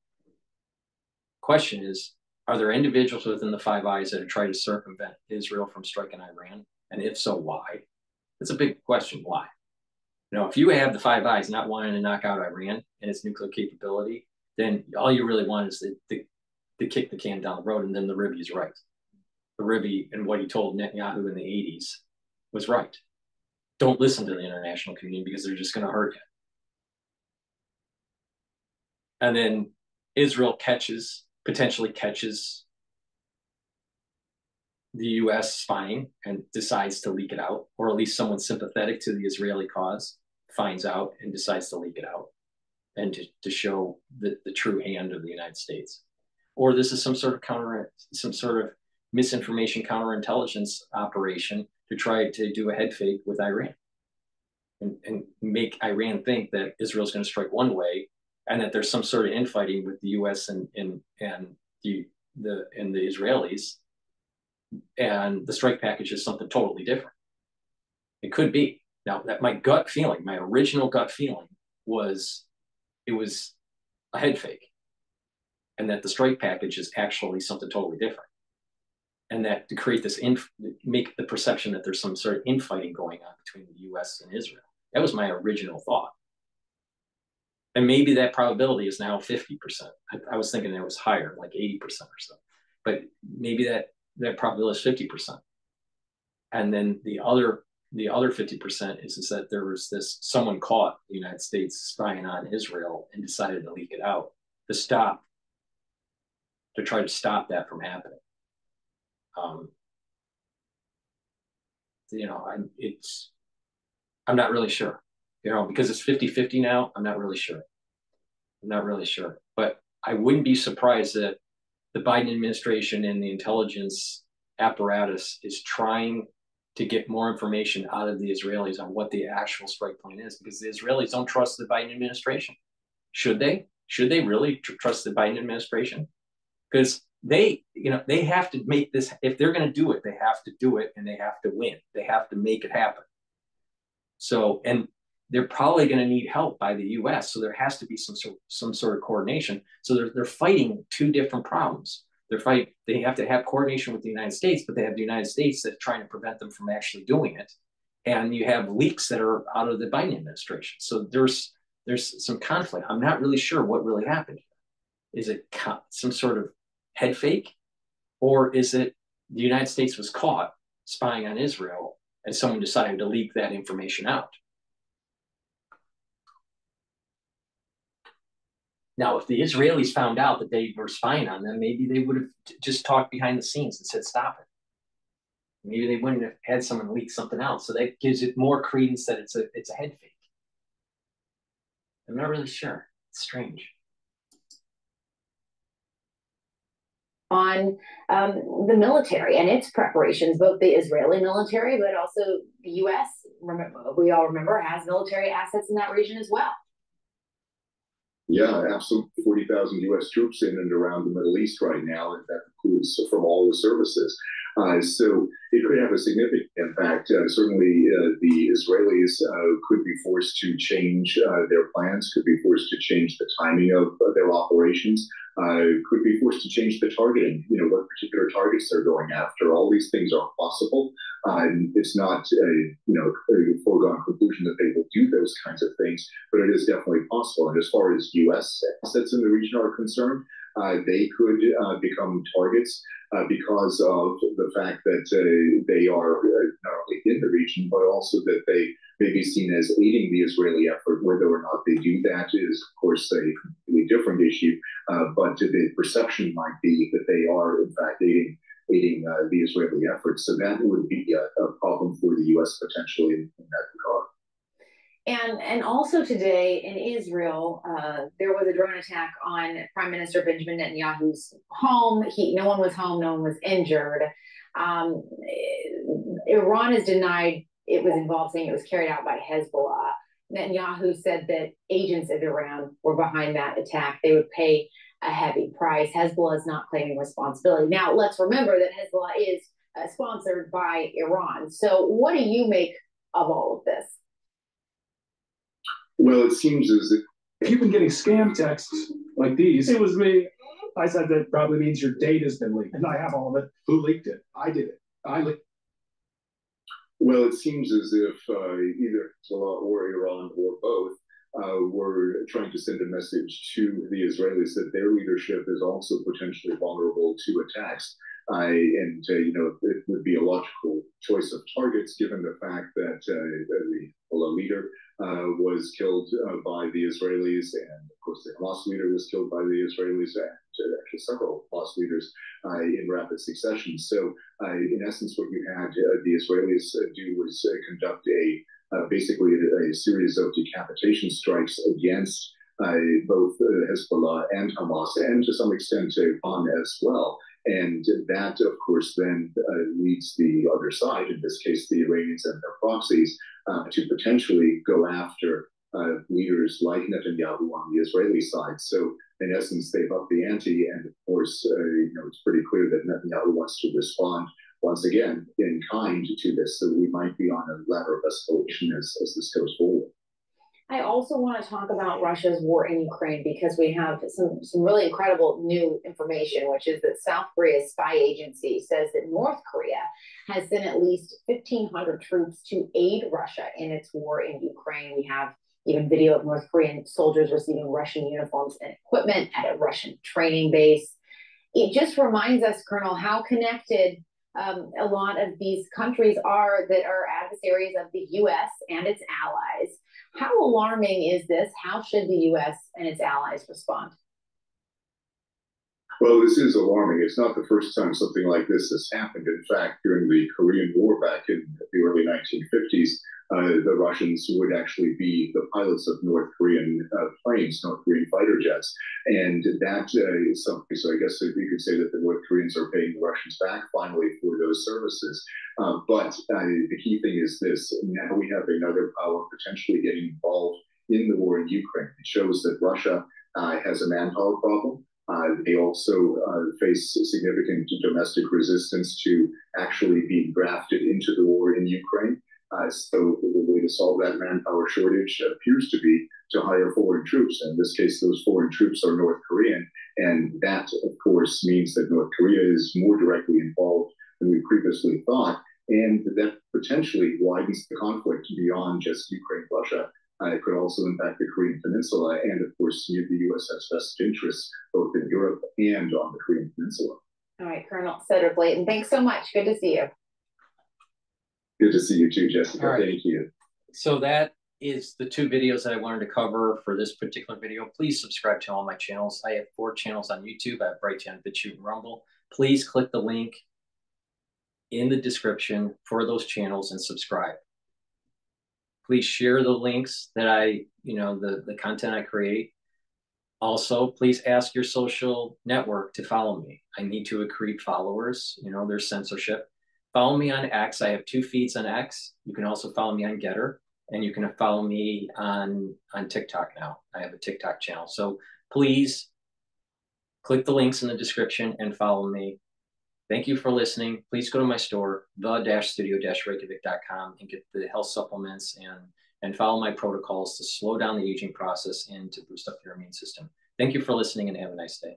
Question is, are there individuals within the Five Eyes that are trying to circumvent Israel from striking Iran? And if so, why? It's a big question. Why? You know, if you have the Five Eyes not wanting to knock out Iran and its nuclear capability, then all you really want is to, to, kick the can down the road, and then the Rebbe's right. The Rebbe and what he told Netanyahu in the 80s was right. Don't listen to the international community because they're just going to hurt you. And then Israel catches, potentially catches the US spying and decides to leak it out, or at least someone sympathetic to the Israeli cause finds out and decides to leak it out and to, to show the, the true hand of the United States. Or this is some sort of counter, some sort of misinformation counterintelligence operation to try to do a head fake with Iran and, and make Iran think that Israel's going to strike one way and that there's some sort of infighting with the US and, and, and the, the, and the Israelis and the strike package is something totally different. It could be. Now that my gut feeling, my original gut feeling was it was a head fake and that the strike package is actually something totally different and that to create this inf- make the perception that there's some sort of infighting going on between the US and Israel. That was my original thought. And maybe that probability is now 50%. I, I was thinking it was higher, like 80% or so. But maybe that that probability is 50%. And then the other the other 50% is, is that there was this someone caught the United States spying on Israel and decided to leak it out to stop to try to stop that from happening. Um, you know, I, it's, I'm not really sure, you know, because it's 50 50 now. I'm not really sure. I'm not really sure. But I wouldn't be surprised that the Biden administration and the intelligence apparatus is trying to get more information out of the Israelis on what the actual strike plan is because the Israelis don't trust the Biden administration. Should they? Should they really tr- trust the Biden administration? Because they, you know, they have to make this. If they're going to do it, they have to do it, and they have to win. They have to make it happen. So, and they're probably going to need help by the U.S. So there has to be some sort some sort of coordination. So they're they're fighting two different problems. They're fight. They have to have coordination with the United States, but they have the United States that's trying to prevent them from actually doing it. And you have leaks that are out of the Biden administration. So there's there's some conflict. I'm not really sure what really happened. Is it some sort of head fake, or is it the United States was caught spying on Israel and someone decided to leak that information out? Now, if the Israelis found out that they were spying on them, maybe they would have just talked behind the scenes and said, "Stop it." Maybe they wouldn't have had someone leak something out. So that gives it more credence that it's a it's a head fake. I'm not really sure. It's strange. On um, the military and its preparations, both the Israeli military, but also the U.S. We all remember has military assets in that region as well. Yeah, absolutely. 40,000 US troops in and around the Middle East right now, and that includes from all the services. Uh, so it could have a significant impact. uh, certainly uh, the Israelis could be forced to change their plans, could be forced to change the timing of their operations, could be forced to change the targeting, you know, what particular targets they're going after. All these things are possible. it's not a, you know, a foregone conclusion that they will do those kinds of things, but it is definitely possible. And as far as U.S. assets in the region are concerned, they could uh, become targets uh, because of the fact that they are not only in the region, but also that they may be seen as aiding the Israeli effort. Whether or not they do that is, of course, a completely different issue. but the perception might be that they are, in fact, aiding aiding uh, the Israeli effort. So that would be a, a problem for the U.S. potentially in, in that regard. And and also today in Israel, uh, there was a drone attack on Prime Minister Benjamin Netanyahu's home. He no one was home, no one was injured. Um, Iran has denied it was involved, saying it was carried out by Hezbollah. Netanyahu said that agents of Iran were behind that attack. They would pay a heavy price. Hezbollah is not claiming responsibility. Now, let's remember that Hezbollah is uh, sponsored by Iran. So, what do you make of all of this? Well, it seems as if you've been getting scam texts like these, it was me. I said that probably means your data's been leaked, and I have all of it. Who leaked it? I did it. I leaked. Well, it seems as if uh, either Hezbollah or Iran or both uh, were trying to send a message to the Israelis that their leadership is also potentially vulnerable to attacks. Uh, and, uh, you know, it would be a logical choice of targets given the fact that uh, the Hezbollah leader uh, was killed uh, by the Israelis, and of course the Hamas leader was killed by the Israelis, and uh, actually several Hamas leaders uh, in rapid succession. So, uh, in essence, what you had the Israelis do was conduct a basically a, a, series of decapitation strikes against both Hezbollah and Hamas, and to some extent Iran as well. And that, of course, then uh, leads the other side, in this case, the Iranians and their proxies, uh, to potentially go after uh, leaders like Netanyahu on the Israeli side. So, in essence, they've upped the ante. And of course, uh, you know, it's pretty clear that Netanyahu wants to respond once again in kind to this. So, we might be on a ladder of escalation as, as this goes forward. I also want to talk about Russia's war in Ukraine because we have some, some really incredible new information, which is that South Korea's spy agency says that North Korea has sent at least 1,500 troops to aid Russia in its war in Ukraine. We have even video of North Korean soldiers receiving Russian uniforms and equipment at a Russian training base. It just reminds us, Colonel, how connected um, a lot of these countries are that are adversaries of the US and its allies. How alarming is this? How should the US and its allies respond? Well, this is alarming. It's not the first time something like this has happened. In fact, during the Korean War back in the early 1950s, uh, the Russians would actually be the pilots of North Korean uh, planes, North Korean fighter jets. And that uh, is something, so I guess you could say that the North Koreans are paying the Russians back finally for those services. Uh, but uh, the key thing is this now we have another power potentially getting involved in the war in Ukraine. It shows that Russia uh, has a manpower problem. Uh, they also uh, face significant domestic resistance to actually being drafted into the war in Ukraine. Uh, so the way to solve that manpower shortage appears to be to hire foreign troops. In this case, those foreign troops are North Korean. And that, of course, means that North Korea is more directly involved than we previously thought. And that potentially widens the conflict beyond just Ukraine, Russia. Uh, it could also impact the Korean Peninsula. And of course, the U.S. has vested interests both in Europe and on the Korean Peninsula. All right, Colonel Cedric Leighton, thanks so much. Good to see you. Good to see you too, Jessica. Right. Thank you. So that is the two videos that I wanted to cover for this particular video. Please subscribe to all my channels. I have four channels on YouTube. I have Brighteon, BitChute, and Rumble. Please click the link in the description for those channels and subscribe. Please share the links that I, you know, the, the content I create. Also, please ask your social network to follow me. I need to accrete followers. You know, there's censorship. Follow me on X. I have two feeds on X. You can also follow me on GETTR, and you can follow me on on TikTok now. I have a TikTok channel. So please click the links in the description and follow me. Thank you for listening. Please go to my store, the-studio-reykjavik.com and get the health supplements and, and follow my protocols to slow down the aging process and to boost up your immune system. Thank you for listening and have a nice day.